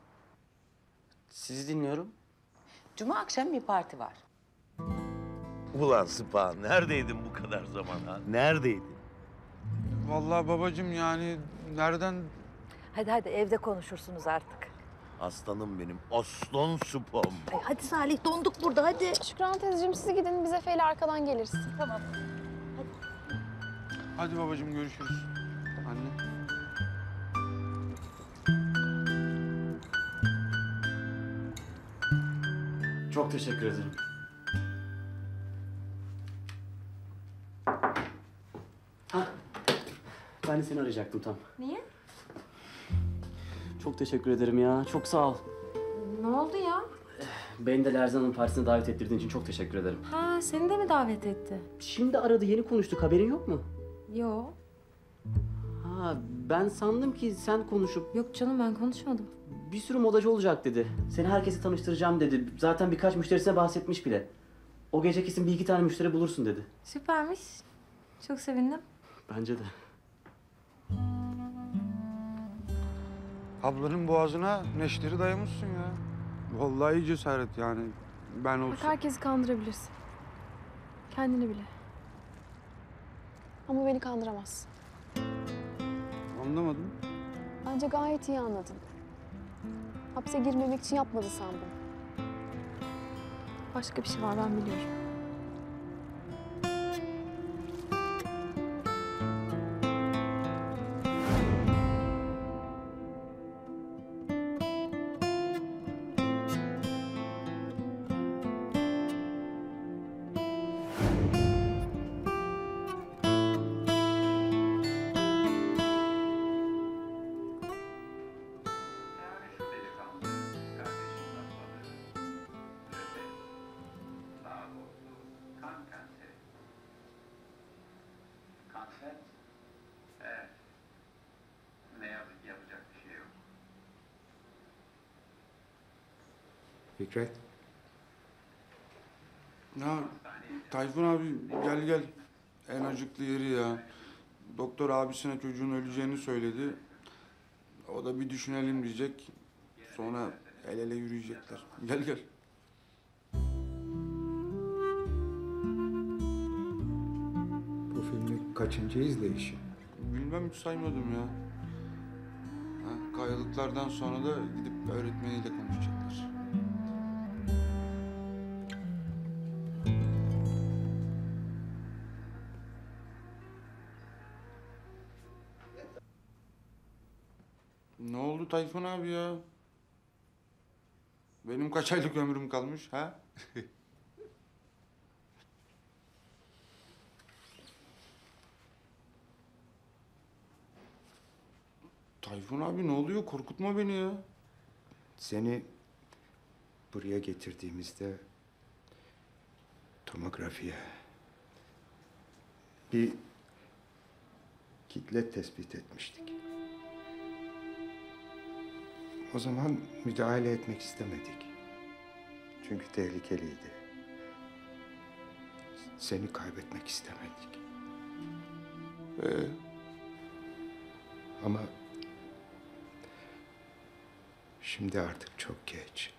[SPEAKER 18] Sizi dinliyorum.
[SPEAKER 17] Cuma akşam bir parti var.
[SPEAKER 36] Ulan Sıpa, neredeydin bu kadar zaman ha? Neredeydin?
[SPEAKER 2] Vallahi babacığım yani nereden
[SPEAKER 7] Hadi hadi evde konuşursunuz artık.
[SPEAKER 36] Aslanım benim. Aslan supam.
[SPEAKER 20] Hadi Salih donduk burada hadi.
[SPEAKER 5] Şükran teyzeciğim siz gidin biz Efe'yle arkadan geliriz.
[SPEAKER 20] Tamam.
[SPEAKER 2] Hadi babacığım görüşürüz. Anne.
[SPEAKER 39] Çok teşekkür ederim. Ha, ben de seni arayacaktım tam.
[SPEAKER 15] Niye?
[SPEAKER 39] Çok teşekkür ederim ya. Çok sağ ol.
[SPEAKER 15] Ne oldu ya?
[SPEAKER 39] Beni de Lerzan'ın partisine davet ettirdiğin için çok teşekkür ederim.
[SPEAKER 15] Ha seni de mi davet etti?
[SPEAKER 39] Şimdi aradı, yeni konuştuk. Haberin yok mu?
[SPEAKER 15] Yo.
[SPEAKER 39] Ha, ben sandım ki sen konuşup...
[SPEAKER 15] Yok canım ben konuşmadım.
[SPEAKER 39] Bir sürü modacı olacak dedi. Seni herkese tanıştıracağım dedi. Zaten birkaç müşterisine bahsetmiş bile. O gece kesin bir iki tane müşteri bulursun dedi.
[SPEAKER 15] Süpermiş. Çok sevindim.
[SPEAKER 39] Bence de.
[SPEAKER 2] Ablanın boğazına neşteri dayamışsın ya. Vallahi cesaret yani. Ben
[SPEAKER 5] Bak herkesi kandırabilirsin. Kendini bile. Ama beni kandıramazsın.
[SPEAKER 2] Anlamadım.
[SPEAKER 5] Bence gayet iyi anladın. Hapse girmemek için yapmadı sandım. Başka bir şey var ben biliyorum.
[SPEAKER 2] Fikret. Ya Tayfun abi gel gel. En acıklı yeri ya. Doktor abisine çocuğun öleceğini söyledi. O da bir düşünelim diyecek. Sonra el ele yürüyecekler. Gel gel.
[SPEAKER 3] Bu filmin kaçıncı izleyişi?
[SPEAKER 2] Bilmem hiç saymadım ya. Ha, kayalıklardan sonra da gidip öğretmeniyle konuşacaklar. Tayfun abi ya? Benim kaç aylık ömrüm kalmış ha? (laughs) Tayfun abi ne oluyor? Korkutma beni ya.
[SPEAKER 3] Seni buraya getirdiğimizde tomografiye bir kitle tespit etmiştik. O zaman müdahale etmek istemedik. Çünkü tehlikeliydi. Seni kaybetmek istemedik.
[SPEAKER 2] Ee,
[SPEAKER 3] Ama şimdi artık çok geç.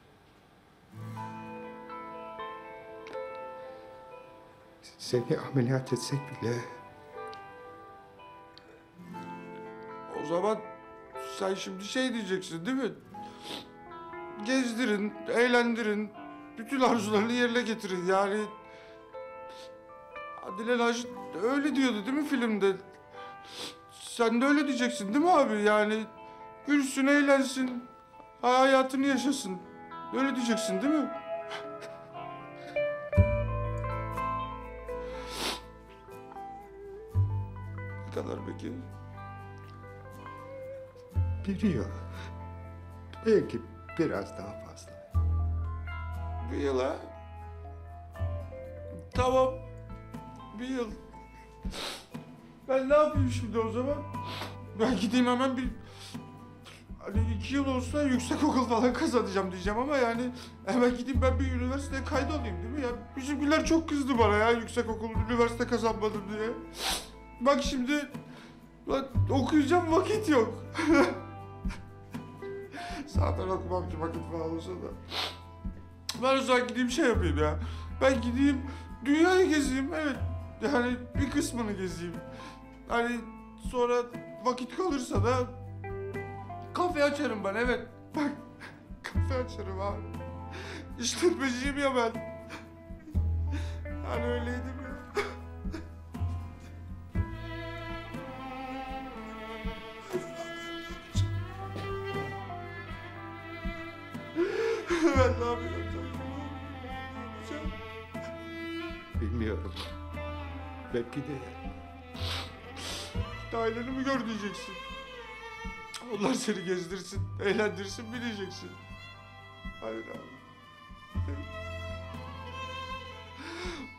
[SPEAKER 3] Seni ameliyat etsek bile
[SPEAKER 2] o zaman sen şimdi şey diyeceksin değil mi? Gezdirin, eğlendirin, bütün arzularını yerine getirin yani. Adile Naşit öyle diyordu değil mi filmde? Sen de öyle diyeceksin değil mi abi? Yani gülsün, eğlensin, hayatını yaşasın. Öyle diyeceksin değil mi? (laughs) ne kadar peki?
[SPEAKER 3] Yıl. Belki biraz daha fazla.
[SPEAKER 2] Bir yıl ha? Tamam. Bir yıl. Ben ne yapayım şimdi o zaman? Ben gideyim hemen bir... Hani iki yıl olsa yüksek okul falan kazanacağım diyeceğim ama yani hemen gideyim ben bir üniversiteye kaydolayım değil mi ya? Bizimkiler çok kızdı bana ya yüksek okul, üniversite kazanmadım diye. Bak şimdi lan okuyacağım vakit yok. (laughs) Zaten okumam ki vakit falan olsa da. Ben o zaman gideyim şey yapayım ya. Ben gideyim dünyayı gezeyim evet. Yani bir kısmını gezeyim. Hani sonra vakit kalırsa da kafe açarım ben evet. Bak (laughs) açarım abi. İşletmeciyim ya ben. (laughs) Yani öyleydim (laughs) ben ne yapacağım?
[SPEAKER 3] Bilmiyorum. Belki de (laughs)
[SPEAKER 2] Aileni mi gör diyeceksin. Onlar seni gezdirsin, eğlendirsin bileceksin. Hayır abi.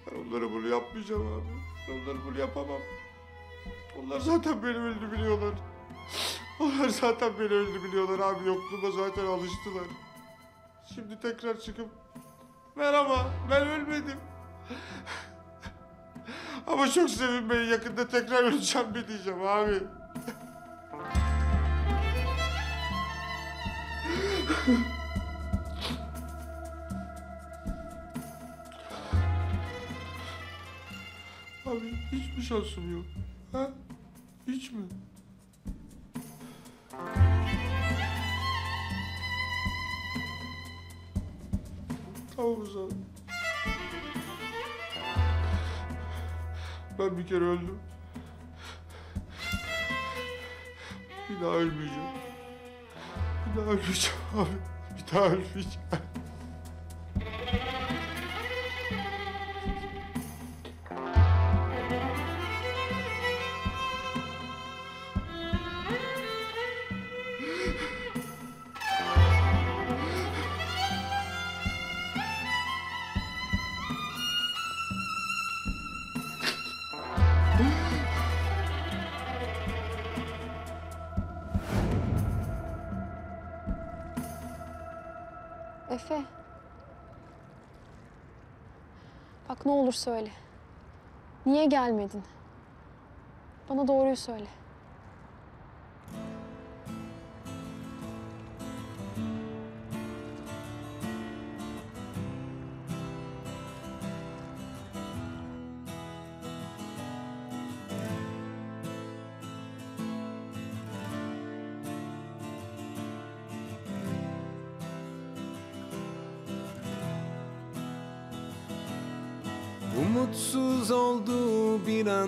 [SPEAKER 2] Ben onlara bunu yapmayacağım abi. Ben onlara bunu yapamam. Onlar zaten beni öldü biliyorlar. Onlar zaten beni öldü biliyorlar abi. Yokluğuma zaten alıştılar. Şimdi tekrar çıkıp merhaba ben ölmedim. (laughs) Ama çok sevinmeyin yakında tekrar öleceğim mi diyeceğim abi. (laughs) Abi hiç mi şansım yok? Ha? Hiç mi? Zaman. Ben bir kere öldüm. Bir daha ölmeyeceğim. Bir daha ölmeyeceğim abi. Bir daha ölmeyeceğim.
[SPEAKER 5] Söyle. Niye gelmedin? Bana doğruyu söyle.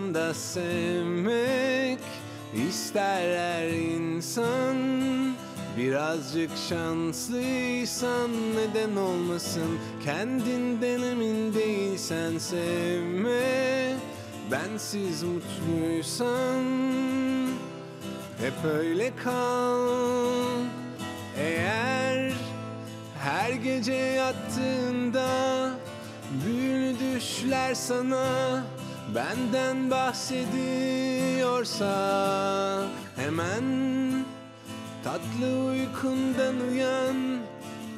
[SPEAKER 1] Anda sevmek ister her insan. Birazcık şanslıysan neden olmasın? Kendinden emin değilsen sevme. Bensiz mutluysan hep öyle kal. Eğer her gece yattığında Büyülü düşler sana benden bahsediyorsa Hemen tatlı uykundan uyan.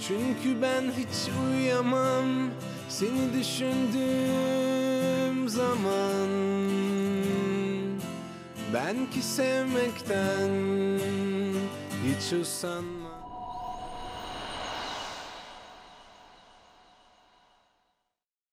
[SPEAKER 1] Çünkü ben hiç uyuyamam seni düşündüğüm zaman. Ben ki sevmekten hiç usanmam